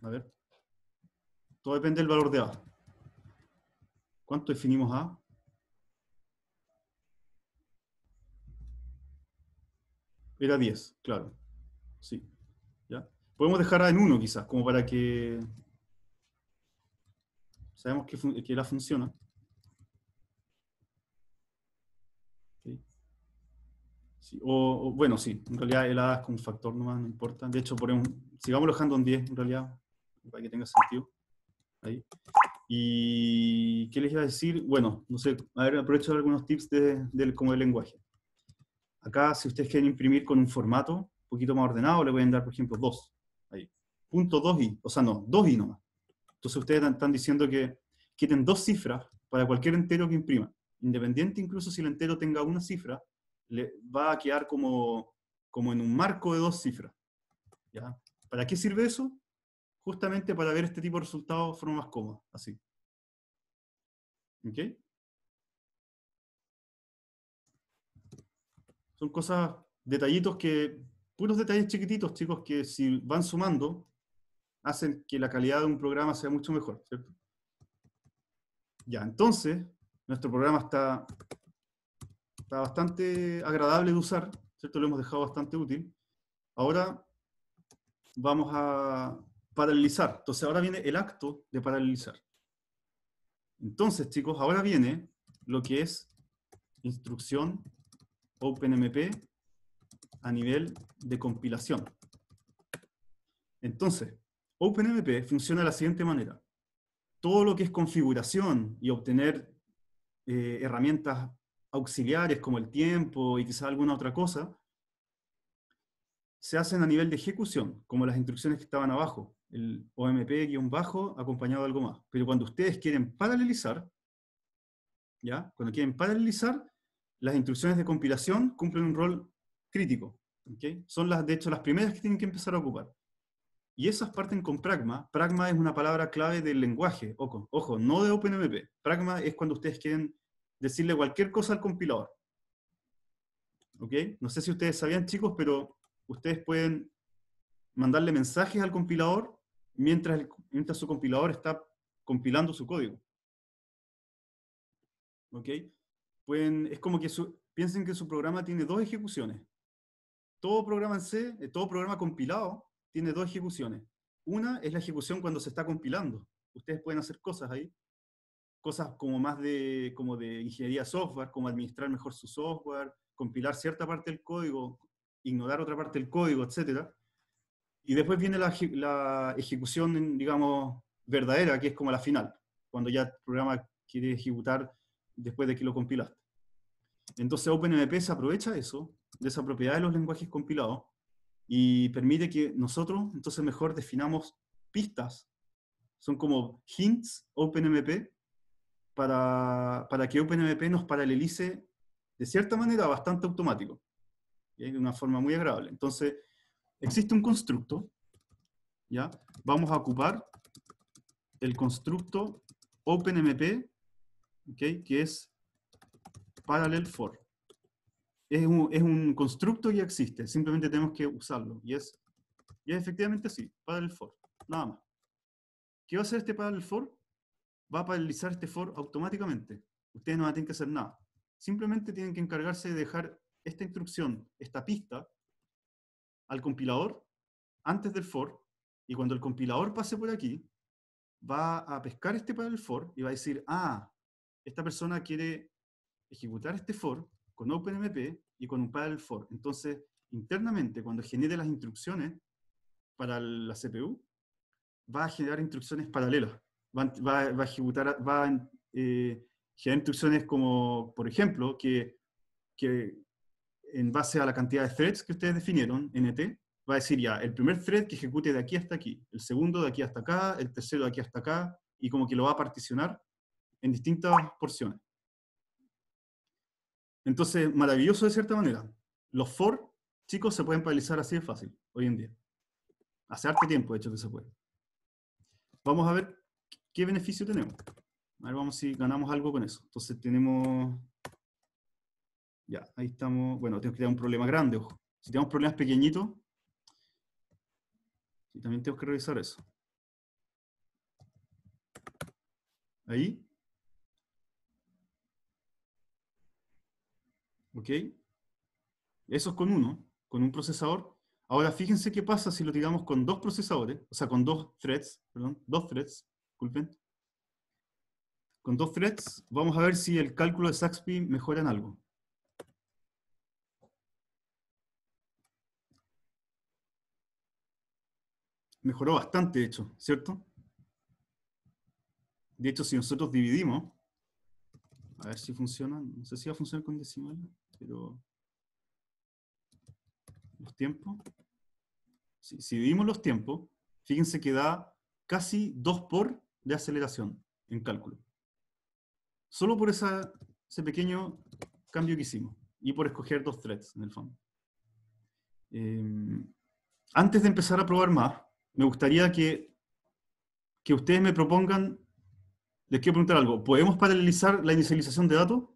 A ver. Todo depende del valor de A. ¿Cuánto definimos A? Era 10, claro. Sí. Podemos dejar A en 1 quizás, como para que sabemos que, que la funciona. Sí. O, o, bueno, sí, en realidad el A es como un factor nomás, no importa. De hecho, ponemos, sigamos dejando en 10 en realidad, para que tenga sentido. Ahí. ¿Y qué les iba a decir? Bueno, no sé, a ver, aprovecho algunos tips de, del- como del lenguaje. Acá, si ustedes quieren imprimir con un formato un poquito más ordenado, le pueden dar, por ejemplo, 2. Punto 2i, o sea, no, 2i nomás. Entonces ustedes están- están diciendo que quiten dos cifras para cualquier entero que imprima. Independiente incluso si el entero tenga una cifra, le va a quedar como, como en un marco de dos cifras. ¿ya? ¿Para qué sirve eso? Justamente para ver este tipo de resultados de forma más cómoda, así. ¿Ok? Son cosas, detallitos que, puros detalles chiquititos, chicos, que si van sumando, hacen que la calidad de un programa sea mucho mejor, ¿cierto? Ya, entonces, nuestro programa está, está bastante agradable de usar, ¿cierto? Lo hemos dejado bastante útil. Ahora vamos a paralelizar. Entonces ahora viene el acto de paralelizar. Entonces, chicos, ahora viene lo que es instrucción OpenMP a nivel de compilación. Entonces, OpenMP funciona de la siguiente manera. Todo lo que es configuración y obtener eh, herramientas auxiliares como el tiempo y quizás alguna otra cosa, se hacen a nivel de ejecución, como las instrucciones que estaban abajo, el OMP-bajo acompañado de algo más. Pero cuando ustedes quieren paralelizar, ¿ya? Cuando quieren paralelizar, las instrucciones de compilación cumplen un rol crítico. Son las, de hecho las primeras que tienen que empezar a ocupar. Y esas parten con pragma. Pragma es una palabra clave del lenguaje. Ojo, no de OpenMP. Pragma es cuando ustedes quieren decirle cualquier cosa al compilador. ¿Ok? No sé si ustedes sabían, chicos, pero ustedes pueden mandarle mensajes al compilador mientras, mientras su compilador está compilando su código. ¿Ok? Pueden, es como que piensen que su programa tiene dos ejecuciones. Todo programa en C, eh, todo programa compilado, tiene dos ejecuciones. Una es la ejecución cuando se está compilando. Ustedes pueden hacer cosas ahí. Cosas como más de, como de ingeniería software, como administrar mejor su software, compilar cierta parte del código, ignorar otra parte del código, etc. Y después viene la, la ejecución, digamos, verdadera, que es como la final, cuando ya el programa quiere ejecutar después de que lo compilaste. Entonces OpenMP se aprovecha eso, de esa propiedad de los lenguajes compilados, y permite que nosotros entonces mejor definamos pistas, son como hints OpenMP, para, para que OpenMP nos paralelice de cierta manera bastante automático, de una forma muy agradable. Entonces, existe un constructo, ¿ya? Vamos a ocupar el constructo OpenMP, ¿okay? que es parallel for. Es un, es un, constructo que existe, simplemente tenemos que usarlo. Y es, y es efectivamente así, parallel for, nada más. ¿Qué va a hacer este parallel for? Va a paralelizar este for automáticamente. Ustedes no tener que hacer nada. Simplemente tienen que encargarse de dejar esta instrucción, esta pista, al compilador antes del for, y cuando el compilador pase por aquí, va a pescar este el for y va a decir, ah, esta persona quiere ejecutar este for con OpenMP y con un parallel for. Entonces, internamente, cuando genere las instrucciones para la CPU, va a generar instrucciones paralelas. Va, a ejecutar, va a eh, generar instrucciones como, por ejemplo, que, que en base a la cantidad de threads que ustedes definieron, NT, va a decir ya, el primer thread que ejecute de aquí hasta aquí, el segundo de aquí hasta acá, el tercero de aquí hasta acá, y como que lo va a particionar en distintas porciones. Entonces, maravilloso de cierta manera. Los for, chicos, se pueden paralizar así de fácil, hoy en día. Hace harto tiempo, de hecho, que se puede. Vamos a ver qué beneficio tenemos. A ver, vamos si ganamos algo con eso. Entonces tenemos ya, ahí estamos. Bueno, tengo que tener un problema grande, ojo. Si tenemos problemas pequeñitos, también tengo que revisar eso. Ahí. ¿Ok? Eso es con uno, con un procesador. Ahora fíjense qué pasa si lo tiramos con dos procesadores, o sea, con dos threads, perdón, dos threads, disculpen. Con dos threads, vamos a ver si el cálculo de Saxby mejora en algo. mejoró bastante, de hecho, ¿cierto? De hecho, si nosotros dividimos, a ver si funciona, no sé si va a funcionar con decimal, pero los tiempos, si, dividimos los tiempos, fíjense que da casi 2 por de aceleración en cálculo. Solo por ese pequeño cambio que hicimos y por escoger dos threads en el fondo. Eh, antes de empezar a probar más, me gustaría que, que ustedes me propongan, les quiero preguntar algo, ¿podemos paralelizar la inicialización de datos?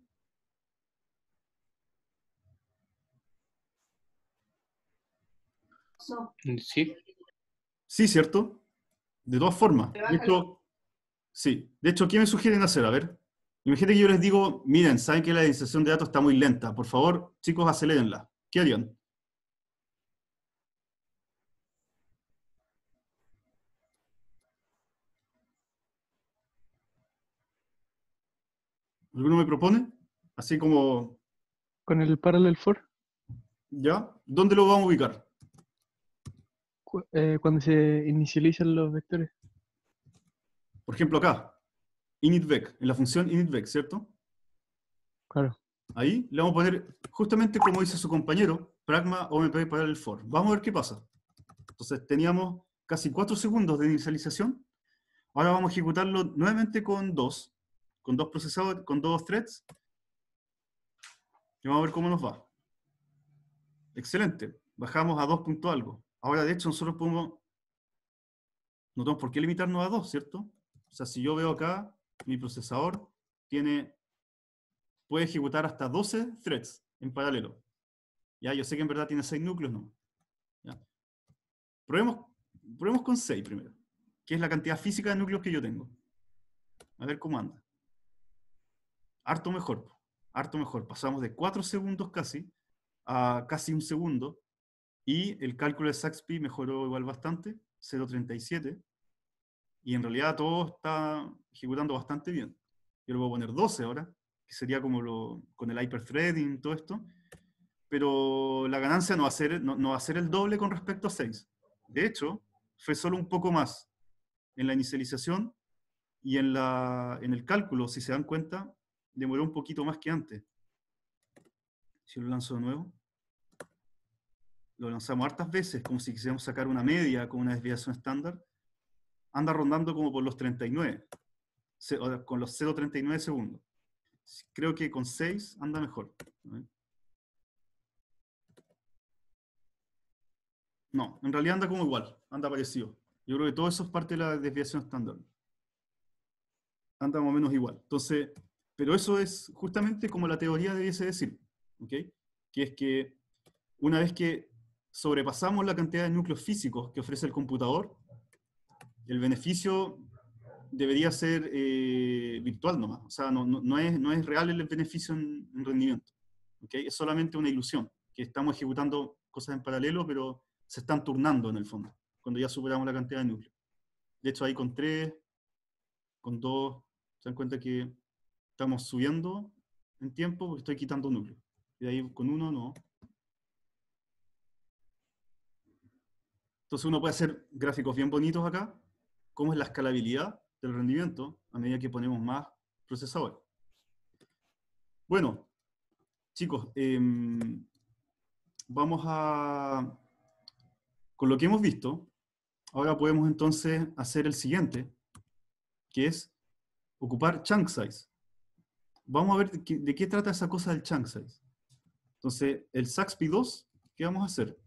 Sí. Sí, ¿cierto? De todas formas. De hecho, sí. De hecho, ¿qué me sugieren hacer? A ver. Imagínate que yo les digo, miren, saben que la inicialización de datos está muy lenta. Por favor, chicos, acelerenla. ¿Qué harían? ¿Alguno me propone? Así como, Con el parallel for, ¿ya? ¿Dónde lo vamos a ubicar? Eh, cuando se inicializan los vectores. Por ejemplo, acá, initVec, en la función initVec, ¿cierto? Claro. Ahí le vamos a poner justamente como dice su compañero, pragma omp parallel for. Vamos a ver qué pasa. Entonces teníamos casi 4 segundos de inicialización. Ahora vamos a ejecutarlo nuevamente con dos, con dos procesadores, con dos threads. Y vamos a ver cómo nos va. Excelente. Bajamos a 2 punto algo. Ahora, de hecho, nosotros podemos... No tenemos por qué limitarnos a 2, ¿cierto? O sea, si yo veo acá, mi procesador tiene puede ejecutar hasta 12 threads en paralelo. Ya, yo sé que en verdad tiene 6 núcleos, ¿no? ¿Ya? Probemos, probemos con 6 primero, que es la cantidad física de núcleos que yo tengo. A ver cómo anda. Harto mejor, harto mejor. Pasamos de 4 segundos casi a casi un segundo y el cálculo de Saxby mejoró igual bastante, 0.37, y en realidad todo está ejecutando bastante bien. Yo le voy a poner 12 ahora, que sería como lo, con el hyperthreading, todo esto, pero la ganancia no va, a ser, no, no va a ser el doble con respecto a 6. De hecho, fue solo un poco más en la inicialización y en, la, en el cálculo, si se dan cuenta, demoró un poquito más que antes. Si lo lanzo de nuevo. Lo lanzamos hartas veces, como si quisiéramos sacar una media con una desviación estándar. Anda rondando como por los 39, se- o con los 0.39 segundos. Creo que con 6 anda mejor. No, en realidad anda como igual, anda parecido. Yo creo que todo eso es parte de la desviación estándar. Anda más o menos igual. Entonces, pero eso es justamente como la teoría debiese decir, ¿ok? Que es que una vez que sobrepasamos la cantidad de núcleos físicos que ofrece el computador, el beneficio debería ser eh, virtual nomás. O sea, no, no- es, real el beneficio en, en rendimiento. ¿ok? Es solamente una ilusión, que estamos ejecutando cosas en paralelo, pero se están turnando en el fondo, cuando ya superamos la cantidad de núcleos. De hecho, ahí con 3, con 2, se dan cuenta que estamos subiendo en tiempo estoy quitando núcleos. Y de ahí con 1 no. Entonces uno puede hacer gráficos bien bonitos acá, cómo es la escalabilidad del rendimiento a medida que ponemos más procesadores. Bueno, chicos, em, vamos a... Con lo que hemos visto, ahora podemos entonces hacer el siguiente, que es ocupar chunk size. Vamos a ver de qué, de qué trata esa cosa del chunk size. Entonces, el SAXPY2, ¿qué vamos a hacer?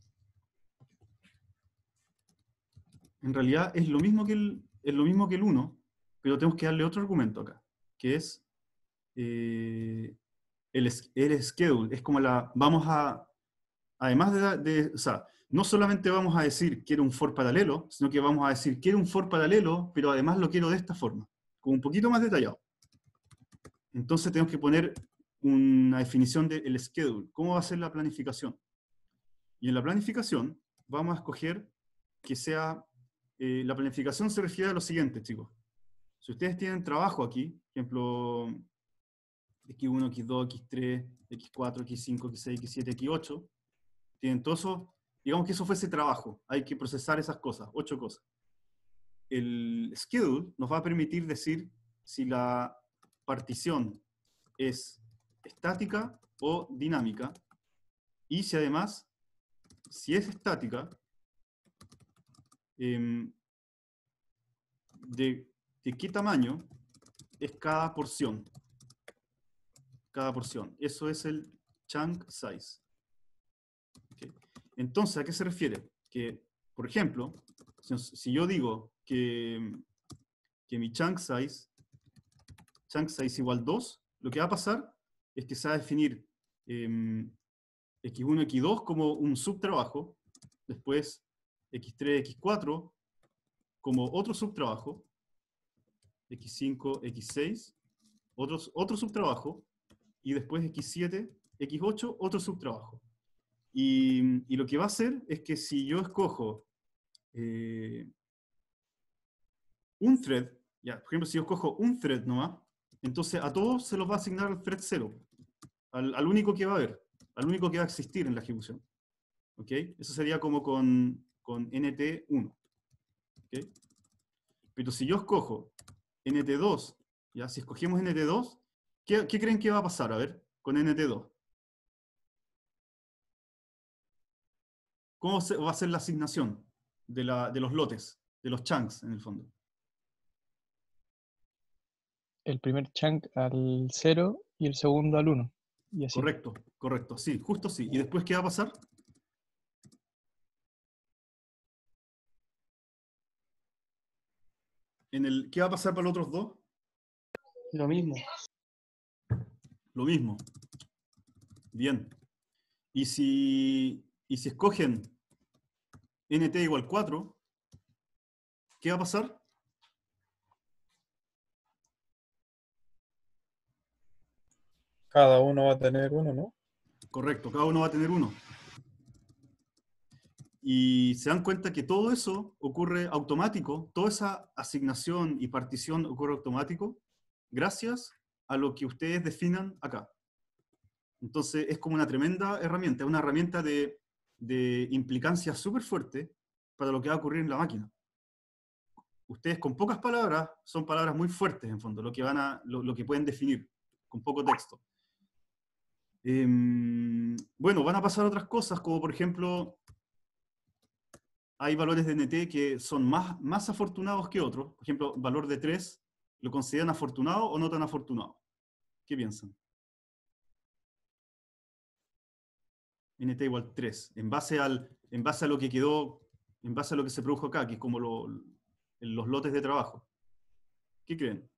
En realidad es lo mismo que el, es lo mismo que el 1, pero tenemos que darle otro argumento acá, que es eh, el, el schedule. Es como la, vamos a, además de, de- o sea, no solamente vamos a decir quiero un for paralelo, sino que vamos a decir quiero un for paralelo, pero además lo quiero de esta forma, como un poquito más detallado. Entonces tenemos que poner una definición del schedule. ¿Cómo va a ser la planificación? Y en la planificación vamos a escoger que sea, eh, la planificación se refiere a lo siguiente, chicos. Si ustedes tienen trabajo aquí, ejemplo, X1, X2, X3, X4, X5, X6, X7, X8, tienen todo eso, digamos que eso fuese trabajo, hay que procesar esas cosas, ocho cosas. El schedule nos va a permitir decir si la partición es estática o dinámica, y si además, si es estática, em, de, qué tamaño es cada porción. Cada porción. Eso es el chunk size. Entonces, ¿a qué se refiere? Que, por ejemplo, si, yo digo que, que mi chunk size, chunk size igual 2, lo que va a pasar es que se va a definir em, x1, x2 como un subtrabajo, después x3, x4 como otro subtrabajo, x5, x6, otros, otro subtrabajo, y después x7, x8, otro subtrabajo. Y, lo que va a hacer es que si yo escojo eh, un thread, ya, por ejemplo, si yo escojo un thread nomás, entonces a todos se los va a asignar el thread 0. al, al único que va a haber, al único que va a existir en la ejecución. ¿Ok? Eso sería como con, con NT1. ¿Ok? Pero si yo escojo NT2, ¿ya? Si escogemos NT2, ¿qué, qué creen que va a pasar? A ver, con NT2. ¿Cómo se- va a ser la asignación de, la- de los lotes, de los chunks en el fondo? El primer chunk al 0 y el segundo al 1. Y así. Correcto, correcto, sí, justo sí. ¿Y después qué va a pasar? En el, ¿Qué va a pasar para los otros dos? Lo mismo. Lo mismo. Bien. Y si, y si escogen nt igual 4, ¿qué va a pasar? Cada uno va a tener uno, ¿no? Correcto, cada uno va a tener uno. Y se dan cuenta que todo eso ocurre automático, toda esa asignación y partición ocurre automático gracias a lo que ustedes definan acá. Entonces es como una tremenda herramienta, una herramienta de, de implicancia súper fuerte para lo que va a ocurrir en la máquina. Ustedes con pocas palabras, son palabras muy fuertes en fondo, lo que, van a, lo, lo que pueden definir con poco texto. Em, bueno, van a pasar otras cosas, como por ejemplo, hay valores de NT que son más, más afortunados que otros. Por ejemplo, valor de 3, ¿lo consideran afortunado o no tan afortunado? ¿Qué piensan? NT igual 3, en base, al, en base a lo que quedó, en base a lo que se produjo acá, que es como lo- los lotes de trabajo. ¿Qué creen?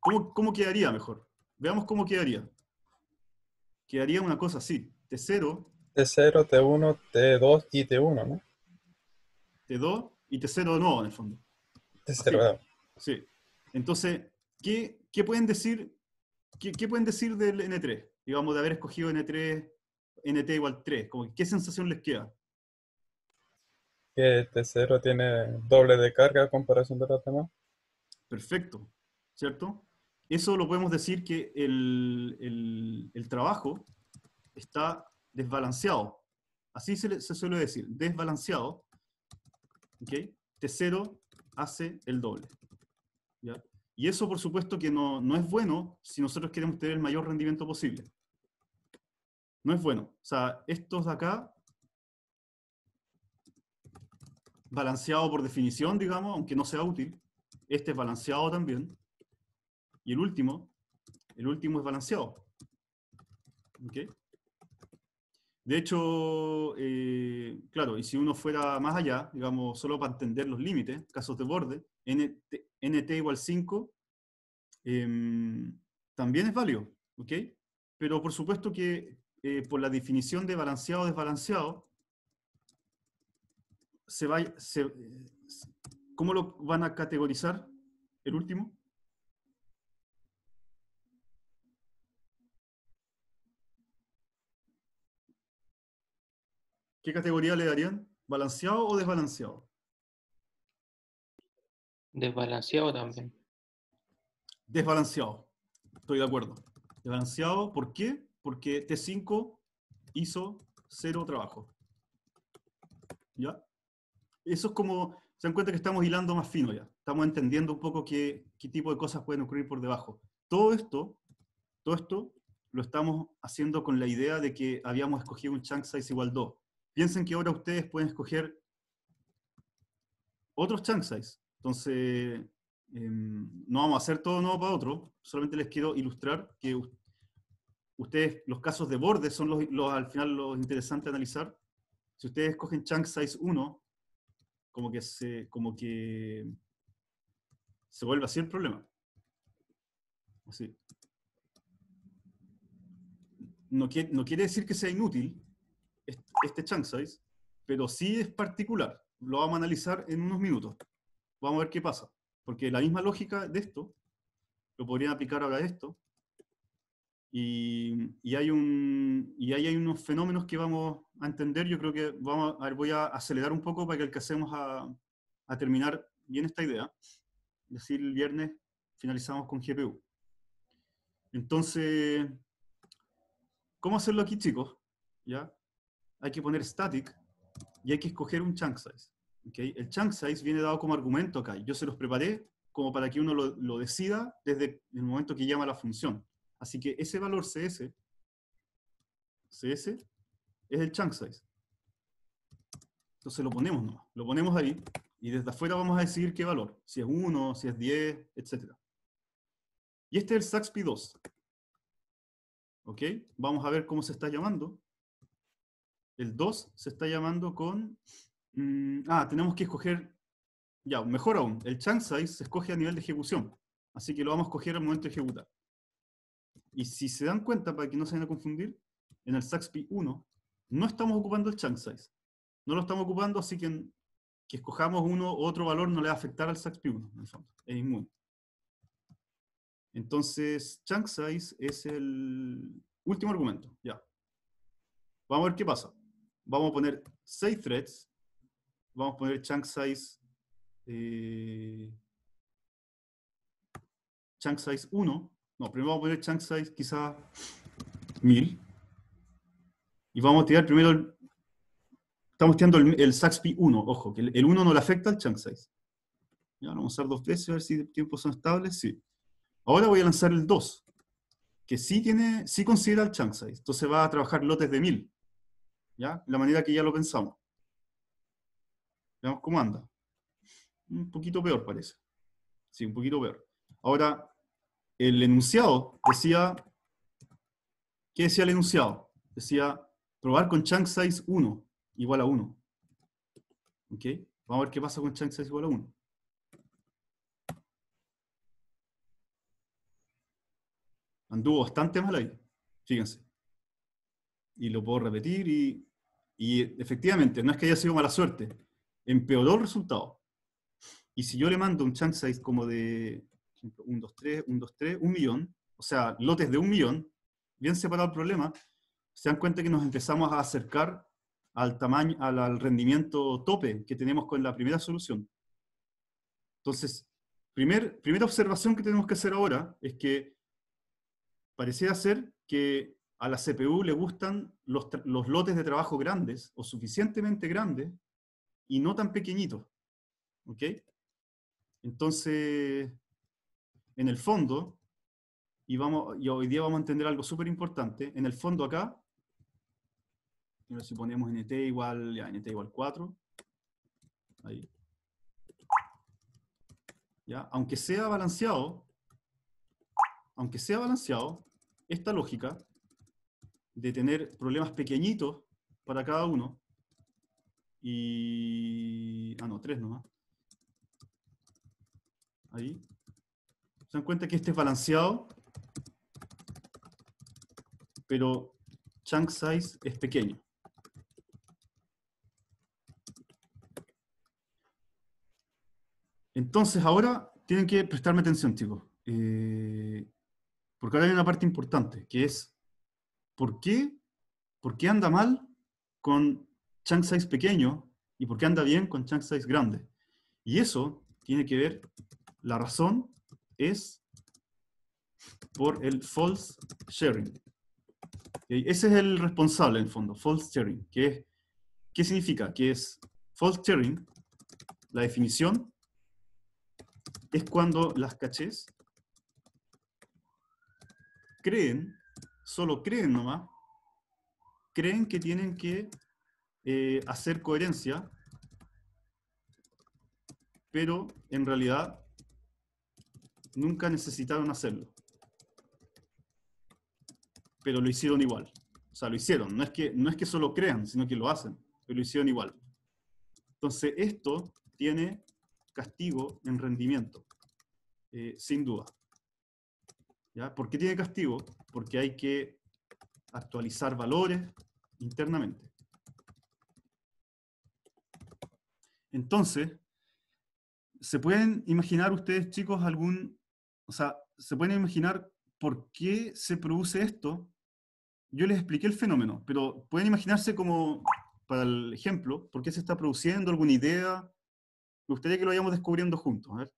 ¿Cómo, cómo quedaría mejor? Veamos cómo quedaría. Quedaría una cosa así, T0, T0, T1, T2 y T1, ¿no? T2 y T0 de nuevo en el fondo. T0, Sí. Entonces, ¿qué, qué pueden decir? Qué, qué pueden decir del N3? Digamos, de haber escogido N3, NT igual 3. Como, ¿Qué sensación les queda? Que T0 tiene doble de carga a comparación de los demás. Perfecto, ¿cierto? Eso lo podemos decir que el, el- el trabajo está desbalanceado. Así se, le- se suele decir, desbalanceado. ¿Ok? T0 hace el doble. Y eso, por supuesto, que no, no es bueno si nosotros queremos tener el mayor rendimiento posible. No es bueno. O sea, estos de acá, balanceado por definición, digamos, aunque no sea útil. Este es balanceado también. Y el último, el último es balanceado. De hecho, eh, claro, y si uno fuera más allá, digamos, solo para entender los límites, casos de borde, NT, NT igual 5, em, también es válido, ¿ok? Pero por supuesto que eh, por la definición de balanceado desbalanceado, se va, ¿cómo lo van a categorizar el último? ¿Qué categoría le darían? ¿Balanceado o desbalanceado? Desbalanceado también. Desbalanceado. Estoy de acuerdo. Desbalanceado, ¿por qué? Porque T5 hizo cero trabajo. ¿Ya? Eso es como, se dan cuenta que estamos hilando más fino ya. Estamos entendiendo un poco qué, qué tipo de cosas pueden ocurrir por debajo. Todo esto, todo esto lo estamos haciendo con la idea de que habíamos escogido un chunk size igual 2. Piensen que ahora ustedes pueden escoger otros chunk size. Entonces, em, no vamos a hacer todo nuevo para otro, solamente les quiero ilustrar que ustedes, los casos de borde son los, los- al final los interesantes de analizar. Si ustedes escogen chunk size 1, como que se, como que se vuelve así el problema. Así. No quiere, no quiere decir que sea inútil este chunk size, pero sí es particular. Lo vamos a analizar en unos minutos. Vamos a ver qué pasa. Porque la misma lógica de esto, lo podrían aplicar ahora a esto, y, y hay un, y ahí hay unos fenómenos que vamos a entender. Yo creo que vamos a, a ver, voy a acelerar un poco para que alcancemos a, a terminar bien esta idea. Es decir, el viernes finalizamos con GPU. Entonces, ¿Cómo hacerlo aquí, chicos? ¿Ya? Hay que poner static y hay que escoger un chunk size. ¿ok? El chunk size viene dado como argumento acá. Yo se los preparé como para que uno lo, decida desde el momento que llama la función. Así que ese valor CS, CS, es el chunk size. Entonces lo ponemos nomás, lo ponemos ahí, y desde afuera vamos a decidir qué valor, si es 1, si es 10, etc. Y este es el SAXPY2. ¿Ok? Vamos a ver cómo se está llamando. El 2 se está llamando con... mm, ah, tenemos que escoger... Ya, mejor aún, el chunk size se escoge a nivel de ejecución. Así que lo vamos a escoger al momento de ejecutar. Y si se dan cuenta, para que no se vayan a confundir, en el SAXPY1 no estamos ocupando el chunk size. No lo estamos ocupando, así que que escojamos uno u otro valor no le va a afectar al SAXPY1, en el fondo. Es inmune. Entonces, chunk size es el último argumento. Ya. Vamos a ver qué pasa. Vamos a poner 6 threads. Vamos a poner chunk size. eh, chunk size 1. No, primero vamos a poner chunk size quizá 1000. Y vamos a tirar primero el. Estamos tirando el, el SAXPY 1, ojo, que el, el 1 no le afecta al chunk size. Ya, vamos a usar dos veces, a ver si tiempos son estables. Sí. Ahora voy a lanzar el 2, que sí, tiene, sí considera el chunk size. Entonces va a trabajar lotes de 1000. ¿Ya? La manera que ya lo pensamos. Veamos cómo anda. Un poquito peor parece. Sí, un poquito peor. Ahora, el enunciado decía... ¿Qué decía el enunciado? Decía probar con chunk size 1 igual a 1. ¿Ok? Vamos a ver qué pasa con chunk size igual a 1. Anduvo bastante mal ahí, fíjense. Y lo puedo repetir y, y efectivamente, no es que haya sido mala suerte, empeoró el resultado. Y si yo le mando un chunk size como de 1, 2, 3, 1, 2, 3, 1 millón, o sea, lotes de un millón, bien separado el problema, se dan cuenta que nos empezamos a acercar al tamaño, al, al rendimiento tope que tenemos con la primera solución. Entonces, primer, primera observación que tenemos que hacer ahora es que pareciera ser que a la CPU le gustan los, los lotes de trabajo grandes o suficientemente grandes y no tan pequeñitos. ¿Ok? Entonces, en el fondo, y, vamos, y hoy día vamos a entender algo súper importante, en el fondo acá, si ponemos nt igual, ya, nt igual 4, ahí. ¿Ya? Aunque sea balanceado, aunque sea balanceado, esta lógica de tener problemas pequeñitos para cada uno, y... Ah, no, tres nomás. Ahí. ¿Se dan cuenta que este es balanceado? Pero chunk size es pequeño. Entonces ahora tienen que prestarme atención, chicos. Eh, porque ahora hay una parte importante, que es ¿por qué, por qué anda mal con chunk size pequeño y por qué anda bien con chunk size grande? Y eso tiene que ver, la razón es por el false sharing. Ese es el responsable en fondo, false sharing. Que ¿Qué significa? Que es false sharing, la definición es cuando las cachés creen, solo creen nomás, creen que tienen que eh, hacer coherencia, pero en realidad nunca necesitaron hacerlo. Pero lo hicieron igual. O sea, lo hicieron. No es que, no es que solo crean, sino que lo hacen, pero lo hicieron igual. Entonces, esto tiene castigo en rendimiento, eh, sin duda. ¿Ya? ¿Por qué tiene castigo? Porque hay que actualizar valores internamente. Entonces, ¿se pueden imaginar ustedes, chicos, algún, o sea, se pueden imaginar por qué se produce esto? Yo les expliqué el fenómeno, pero pueden imaginarse como, para el ejemplo, por qué se está produciendo, alguna idea. Me gustaría que lo vayamos descubriendo juntos. A ver.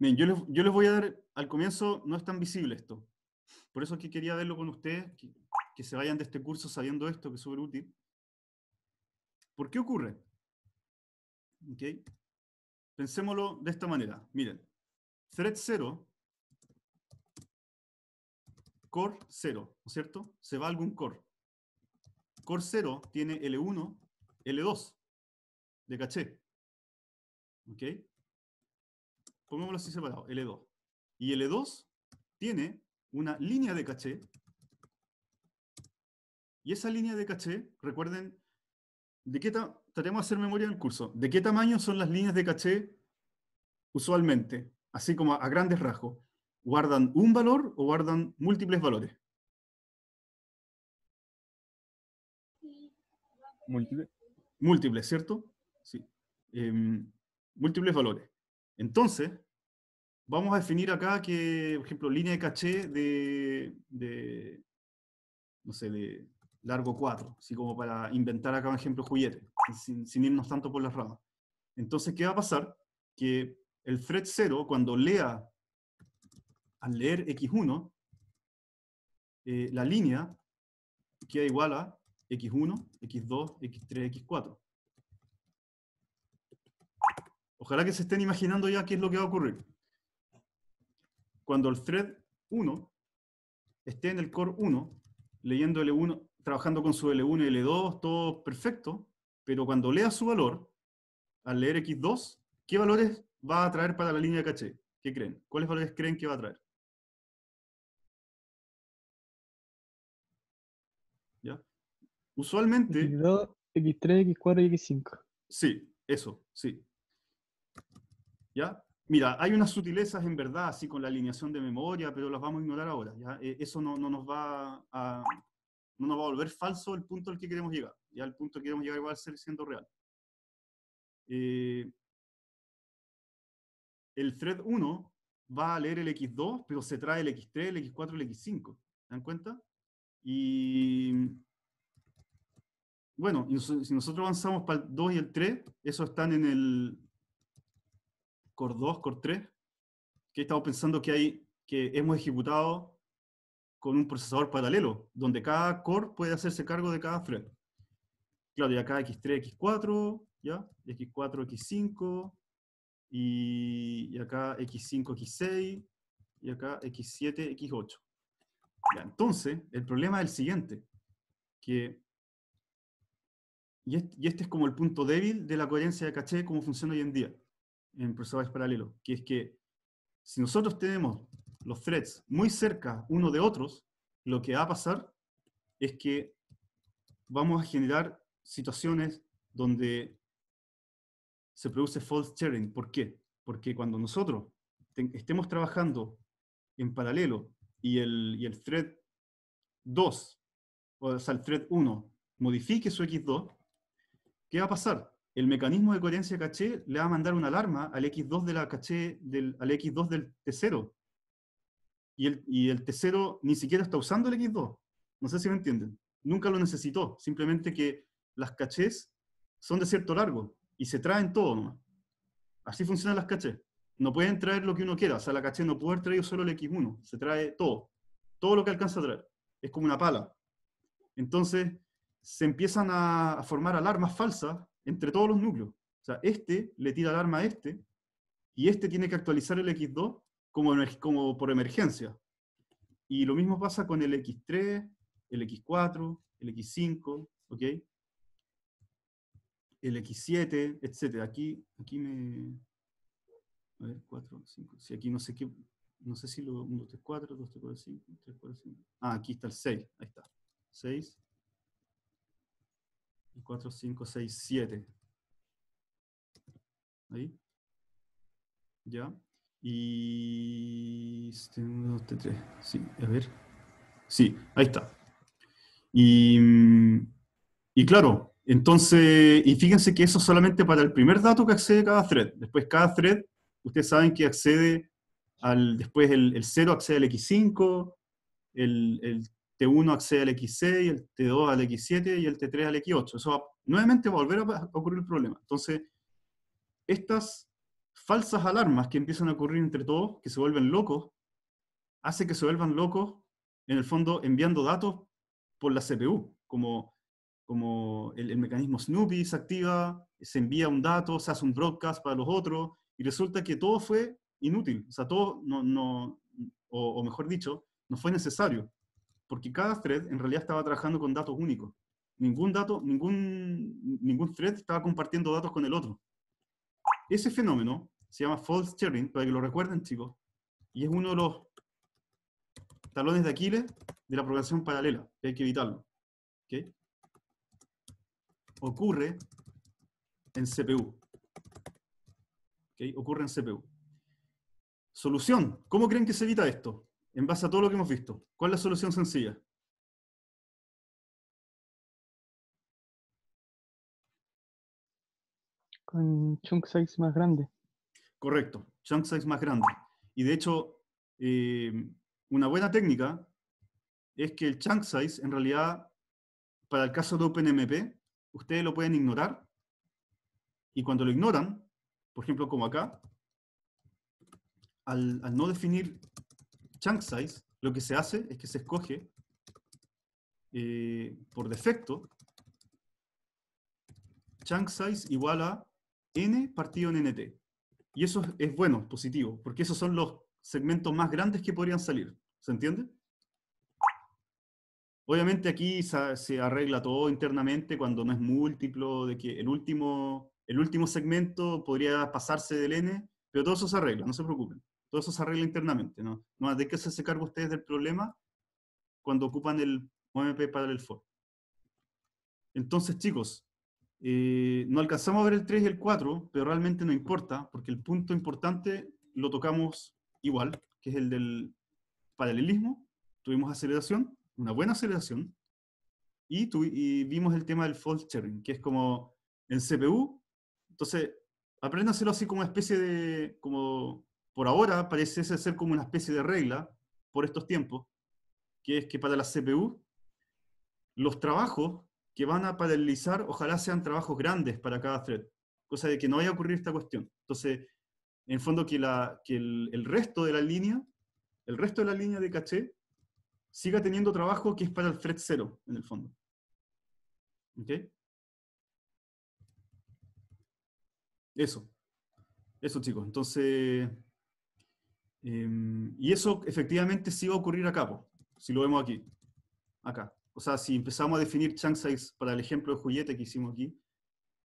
Bien, yo les, voy a dar, al comienzo no es tan visible esto. Por eso es que quería verlo con ustedes, que, se vayan de este curso sabiendo esto, que es súper útil. ¿Por qué ocurre? ¿Ok? Pensémoslo de esta manera. Miren, thread 0, core 0, ¿no es cierto? Se va algún core. Core 0 tiene L1, L2 de caché. ¿Ok? Pongámoslo así separado, L2. Y L2 tiene una línea de caché. Y esa línea de caché, recuerden, ¿de qué tratemos de hacer memoria en el curso. ¿De qué tamaño son las líneas de caché usualmente? Así como a grandes rasgos. ¿Guardan un valor o guardan múltiples valores? Múltiple. Múltiples, ¿cierto? Sí. Em, múltiples valores. Entonces, vamos a definir acá que, por ejemplo, línea de caché de, de no sé, de largo 4, así como para inventar acá un ejemplo juguete, sin, sin irnos tanto por las ramas. Entonces, ¿qué va a pasar? Que el thread 0, cuando lea, al leer x1, eh, la línea queda igual a x1, x2, x3, x4. Ojalá que se estén imaginando ya qué es lo que va a ocurrir. Cuando el thread 1 esté en el core 1, leyendo L1, trabajando con su L1 y L2, todo perfecto, pero cuando lea su valor, al leer X2, ¿qué valores va a traer para la línea de caché? ¿Qué creen? ¿Cuáles valores creen que va a traer? ¿Ya? Usualmente... X2, X3, X4 y X5. Sí, eso, sí. Mira, hay unas sutilezas en verdad, así con la alineación de memoria, pero las vamos a ignorar ahora. Eh, Eso no, no nos va a, no nos va a volver falso el punto al que queremos llegar. Ya el punto que queremos llegar va a ser siendo real. Eh, el thread 1 va a leer el X2, pero se trae el X3, el X4, el X5. ¿Se dan cuenta? Y bueno, si nosotros avanzamos para el 2 y el 3, esos están en el core 2, core 3, que estamos pensando que, hay, que hemos ejecutado con un procesador paralelo, donde cada core puede hacerse cargo de cada thread. Claro, y acá X3, X4, ¿ya? X4, X5, y, y acá X5, X6, y acá X7, X8. Ya, entonces, el problema es el siguiente, que, y este, y este es como el punto débil de la coherencia de caché, como funciona hoy en día en procesadores paralelos, que es que si nosotros tenemos los threads muy cerca uno de otros, lo que va a pasar es que vamos a generar situaciones donde se produce false sharing. ¿Por qué? Porque cuando nosotros te- estemos trabajando en paralelo y el, y el thread 2, o sea, el thread 1, modifique su X2, ¿qué va a pasar? El mecanismo de coherencia caché le va a mandar una alarma al X2 de la caché, del, al X2 del T0. Y el, y el T0 ni siquiera está usando el X2. No sé si me entienden. Nunca lo necesitó. Simplemente que las cachés son de cierto largo y se traen todo nomás. Así funcionan las cachés. No pueden traer lo que uno quiera. O sea, la caché no puede haber traído solo el X1. Se trae todo. Todo lo que alcanza a traer. Es como una pala. Entonces, se empiezan a, a formar alarmas falsas entre todos los núcleos. O sea, este le tira alarma a este, y este tiene que actualizar el X2 como, como por emergencia. Y lo mismo pasa con el X3, el X4, el X5, ¿ok? El X7, etc. Aquí, aquí me... A ver, 4, 5, si aquí no sé qué... No sé si lo... 1, 2, 3, 4, 2, 3, 4, 5, 3, 4, 5... Ah, aquí está el 6, ahí está. 6, 4, 5, 6, 7. Ahí. Ya. Y... 1, 2, 3. Sí, a ver. Sí, ahí está. Y, y claro, entonces, y fíjense que eso es solamente para el primer dato que accede cada thread. Después cada thread, ustedes saben que accede al, después el, el 0 accede al X5, el, el T1 accede al X6, el T2 al X7 y el T3 al X8. Eso va- nuevamente va a volver a ocurrir el problema. Entonces, estas falsas alarmas que empiezan a ocurrir entre todos, que se vuelven locos, hace que se vuelvan locos, en el fondo, enviando datos por la CPU, como, como el, el mecanismo Snoopy se activa, se envía un dato, se hace un broadcast para los otros, y resulta que todo fue inútil, o sea, todo no, no o, o mejor dicho, no fue necesario, porque cada thread en realidad estaba trabajando con datos únicos. Ningún dato, ningún, ningún thread estaba compartiendo datos con el otro. Ese fenómeno se llama false sharing, para que lo recuerden, chicos, y es uno de los talones de Aquiles de la programación paralela, hay que evitarlo. ¿ok? Ocurre en CPU. ¿ok? Ocurre en CPU. Solución. ¿Cómo creen que se evita esto? En base a todo lo que hemos visto. ¿Cuál es la solución sencilla? Con chunk size más grande. Correcto, chunk size más grande. Y de hecho, eh, una buena técnica es que el chunk size, en realidad, para el caso de OpenMP, ustedes lo pueden ignorar. Y cuando lo ignoran, por ejemplo, como acá, al, al no definir chunk size, lo que se hace es que se escoge eh, por defecto chunk size igual a n partido en nt. Y eso es, bueno, positivo, porque esos son los segmentos más grandes que podrían salir. ¿Se entiende? Obviamente aquí se arregla todo internamente cuando no es múltiplo, de que el último, el último segmento podría pasarse del n, pero todo eso se arregla, no se preocupen. Todo eso se arregla internamente, ¿no? No de que se hace cargo ustedes del problema cuando ocupan el OMP para el for. Entonces, chicos, eh, no alcanzamos a ver el 3 y el 4, pero realmente no importa, porque el punto importante lo tocamos igual, que es el del paralelismo. Tuvimos aceleración, una buena aceleración, y, tuvi- y vimos el tema del fault sharing, que es como en CPU. Entonces, apréndanselo así como una especie de, como por ahora parece ser como una especie de regla por estos tiempos, que es que para la CPU, los trabajos que van a paralelizar, ojalá sean trabajos grandes para cada thread, cosa de que no vaya a ocurrir esta cuestión. Entonces, en el fondo que, la, que el, el resto de la línea, el resto de la línea de caché, siga teniendo trabajo que es para el thread 0, en el fondo. ¿Ok? Eso. Eso, chicos. Entonces, em, y eso efectivamente sí va a ocurrir acá, si lo vemos aquí. Acá. O sea, si empezamos a definir chunk size para el ejemplo de juguete que hicimos aquí,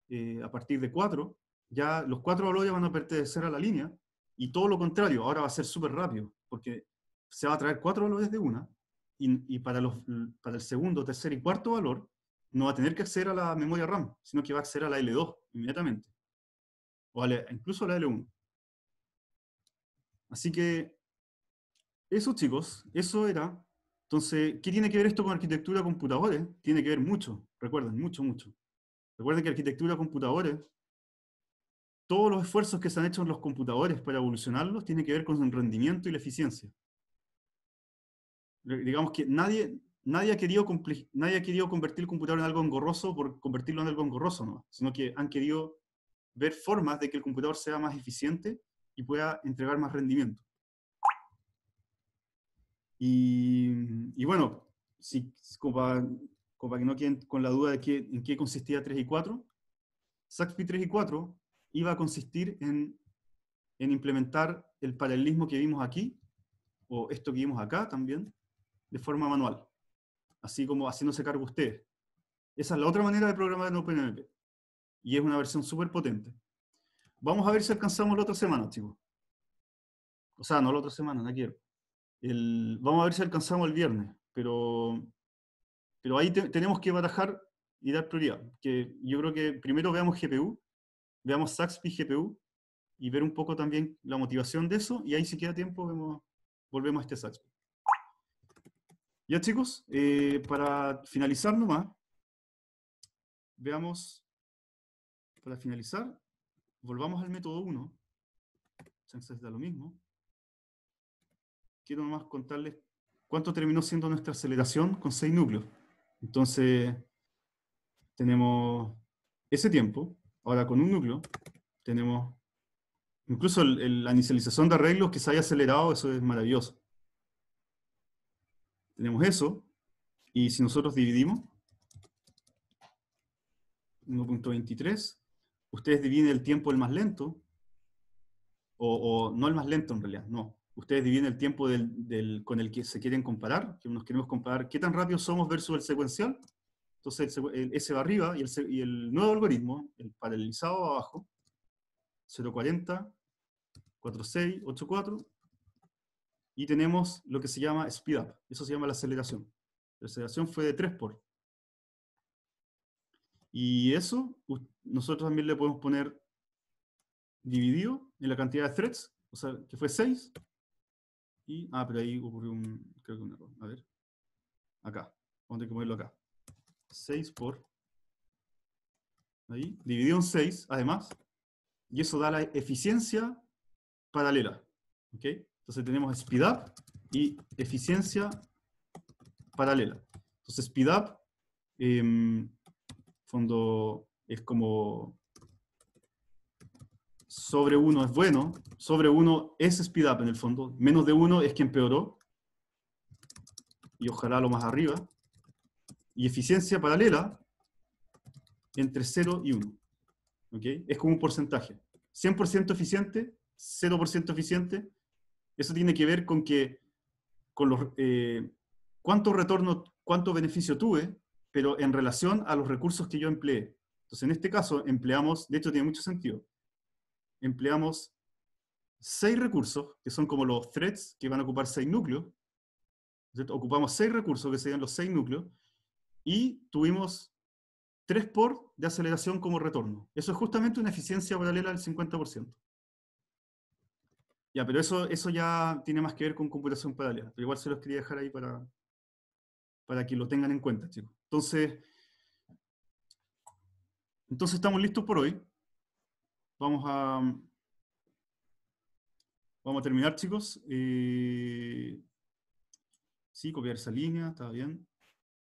eh, a partir de 4, ya los cuatro valores van a pertenecer a la línea, y todo lo contrario, ahora va a ser súper rápido, porque se va a traer cuatro valores de una, y, para, el segundo, tercer y cuarto valor, no va a tener que acceder a la memoria RAM, sino que va a acceder a la L2 inmediatamente. O incluso a la L1. Así que, eso chicos, eso era. Entonces, ¿qué tiene que ver esto con arquitectura de computadores? Tiene que ver mucho, recuerden, mucho, mucho. Recuerden que arquitectura de computadores, todos los esfuerzos que se han hecho en los computadores para evolucionarlos tienen que ver con el rendimiento y la eficiencia. Re- Digamos que nadie, nadie, ha querido nadie ha querido convertir el computador en algo engorroso por convertirlo en algo engorroso, ¿no? sino que han querido ver formas de que el computador sea más eficiente y pueda entregar más rendimiento. Y, y bueno, si, como, para, que no queden con la duda de qué, en qué consistía 3 y 4, SAXPY 3 y 4 iba a consistir en, en implementar el paralelismo que vimos aquí, o esto que vimos acá también, de forma manual, así como haciéndose cargo ustedes. Esa es la otra manera de programar en OpenMP. Y es una versión súper potente. Vamos a ver si alcanzamos la otra semana, chicos. O sea, no la otra semana, no quiero. El, vamos a ver si alcanzamos el viernes, pero, pero ahí te- tenemos que barajar y dar prioridad. Que yo creo que primero veamos GPU, veamos SAXPY GPU, y ver un poco también la motivación de eso, y ahí si queda tiempo vemos, volvemos a este SAXPY. Ya chicos, eh, para finalizar nomás, veamos, para finalizar, volvamos al método 1, chances da lo mismo. Quiero nomás contarles cuánto terminó siendo nuestra aceleración con 6 núcleos. Entonces, tenemos ese tiempo, ahora con un núcleo, tenemos Incluso el- el- la inicialización de arreglos que se haya acelerado, eso es maravilloso. Tenemos eso, y si nosotros dividimos 1.23, ustedes dividen el tiempo el más lento, o, o no el más lento en realidad, no. Ustedes dividen el tiempo del, con el que se quieren comparar, que nos queremos comparar qué tan rápido somos versus el secuencial. Entonces ese va arriba y el, nuevo algoritmo, el paralelizado va abajo, 0.40, 46, 84, y tenemos lo que se llama speed up, eso se llama la aceleración. La aceleración fue de 3 por. Y eso nosotros también le podemos poner dividido en la cantidad de threads, o sea, que fue 6. Y, ah, pero ahí ocurrió un, creo que un error. A ver. Acá. Vamos a tener que ponerlo acá. 6 por. Ahí. Dividido en 6, además. Y eso da la eficiencia paralela. ¿Ok? Entonces tenemos speed up y eficiencia paralela. Entonces speed up, em, fondo, es como sobre 1 es bueno, sobre 1 es speed up en el fondo, menos de 1 es que empeoró, y ojalá lo más arriba, y eficiencia paralela entre 0 y 1. ¿ok? Es como un porcentaje. 100% eficiente, 0% eficiente, eso tiene que ver con que, con los, eh, cuánto retorno, cuánto beneficio tuve, pero en relación a los recursos que yo empleé. Entonces, en este caso, empleamos, de hecho tiene mucho sentido, empleamos seis recursos, que son como los threads, que van a ocupar seis núcleos. ¿cierto? Ocupamos seis recursos, que serían los seis núcleos, y tuvimos 3 por de aceleración como retorno. Eso es justamente una eficiencia paralela del 50%. Ya, pero eso, eso ya tiene más que ver con computación paralela. Pero igual se los quería dejar ahí para, para que lo tengan en cuenta, chicos. Entonces, entonces estamos listos por hoy. Vamos a, vamos a terminar, chicos. Eh, sí, copiar esa línea, está bien.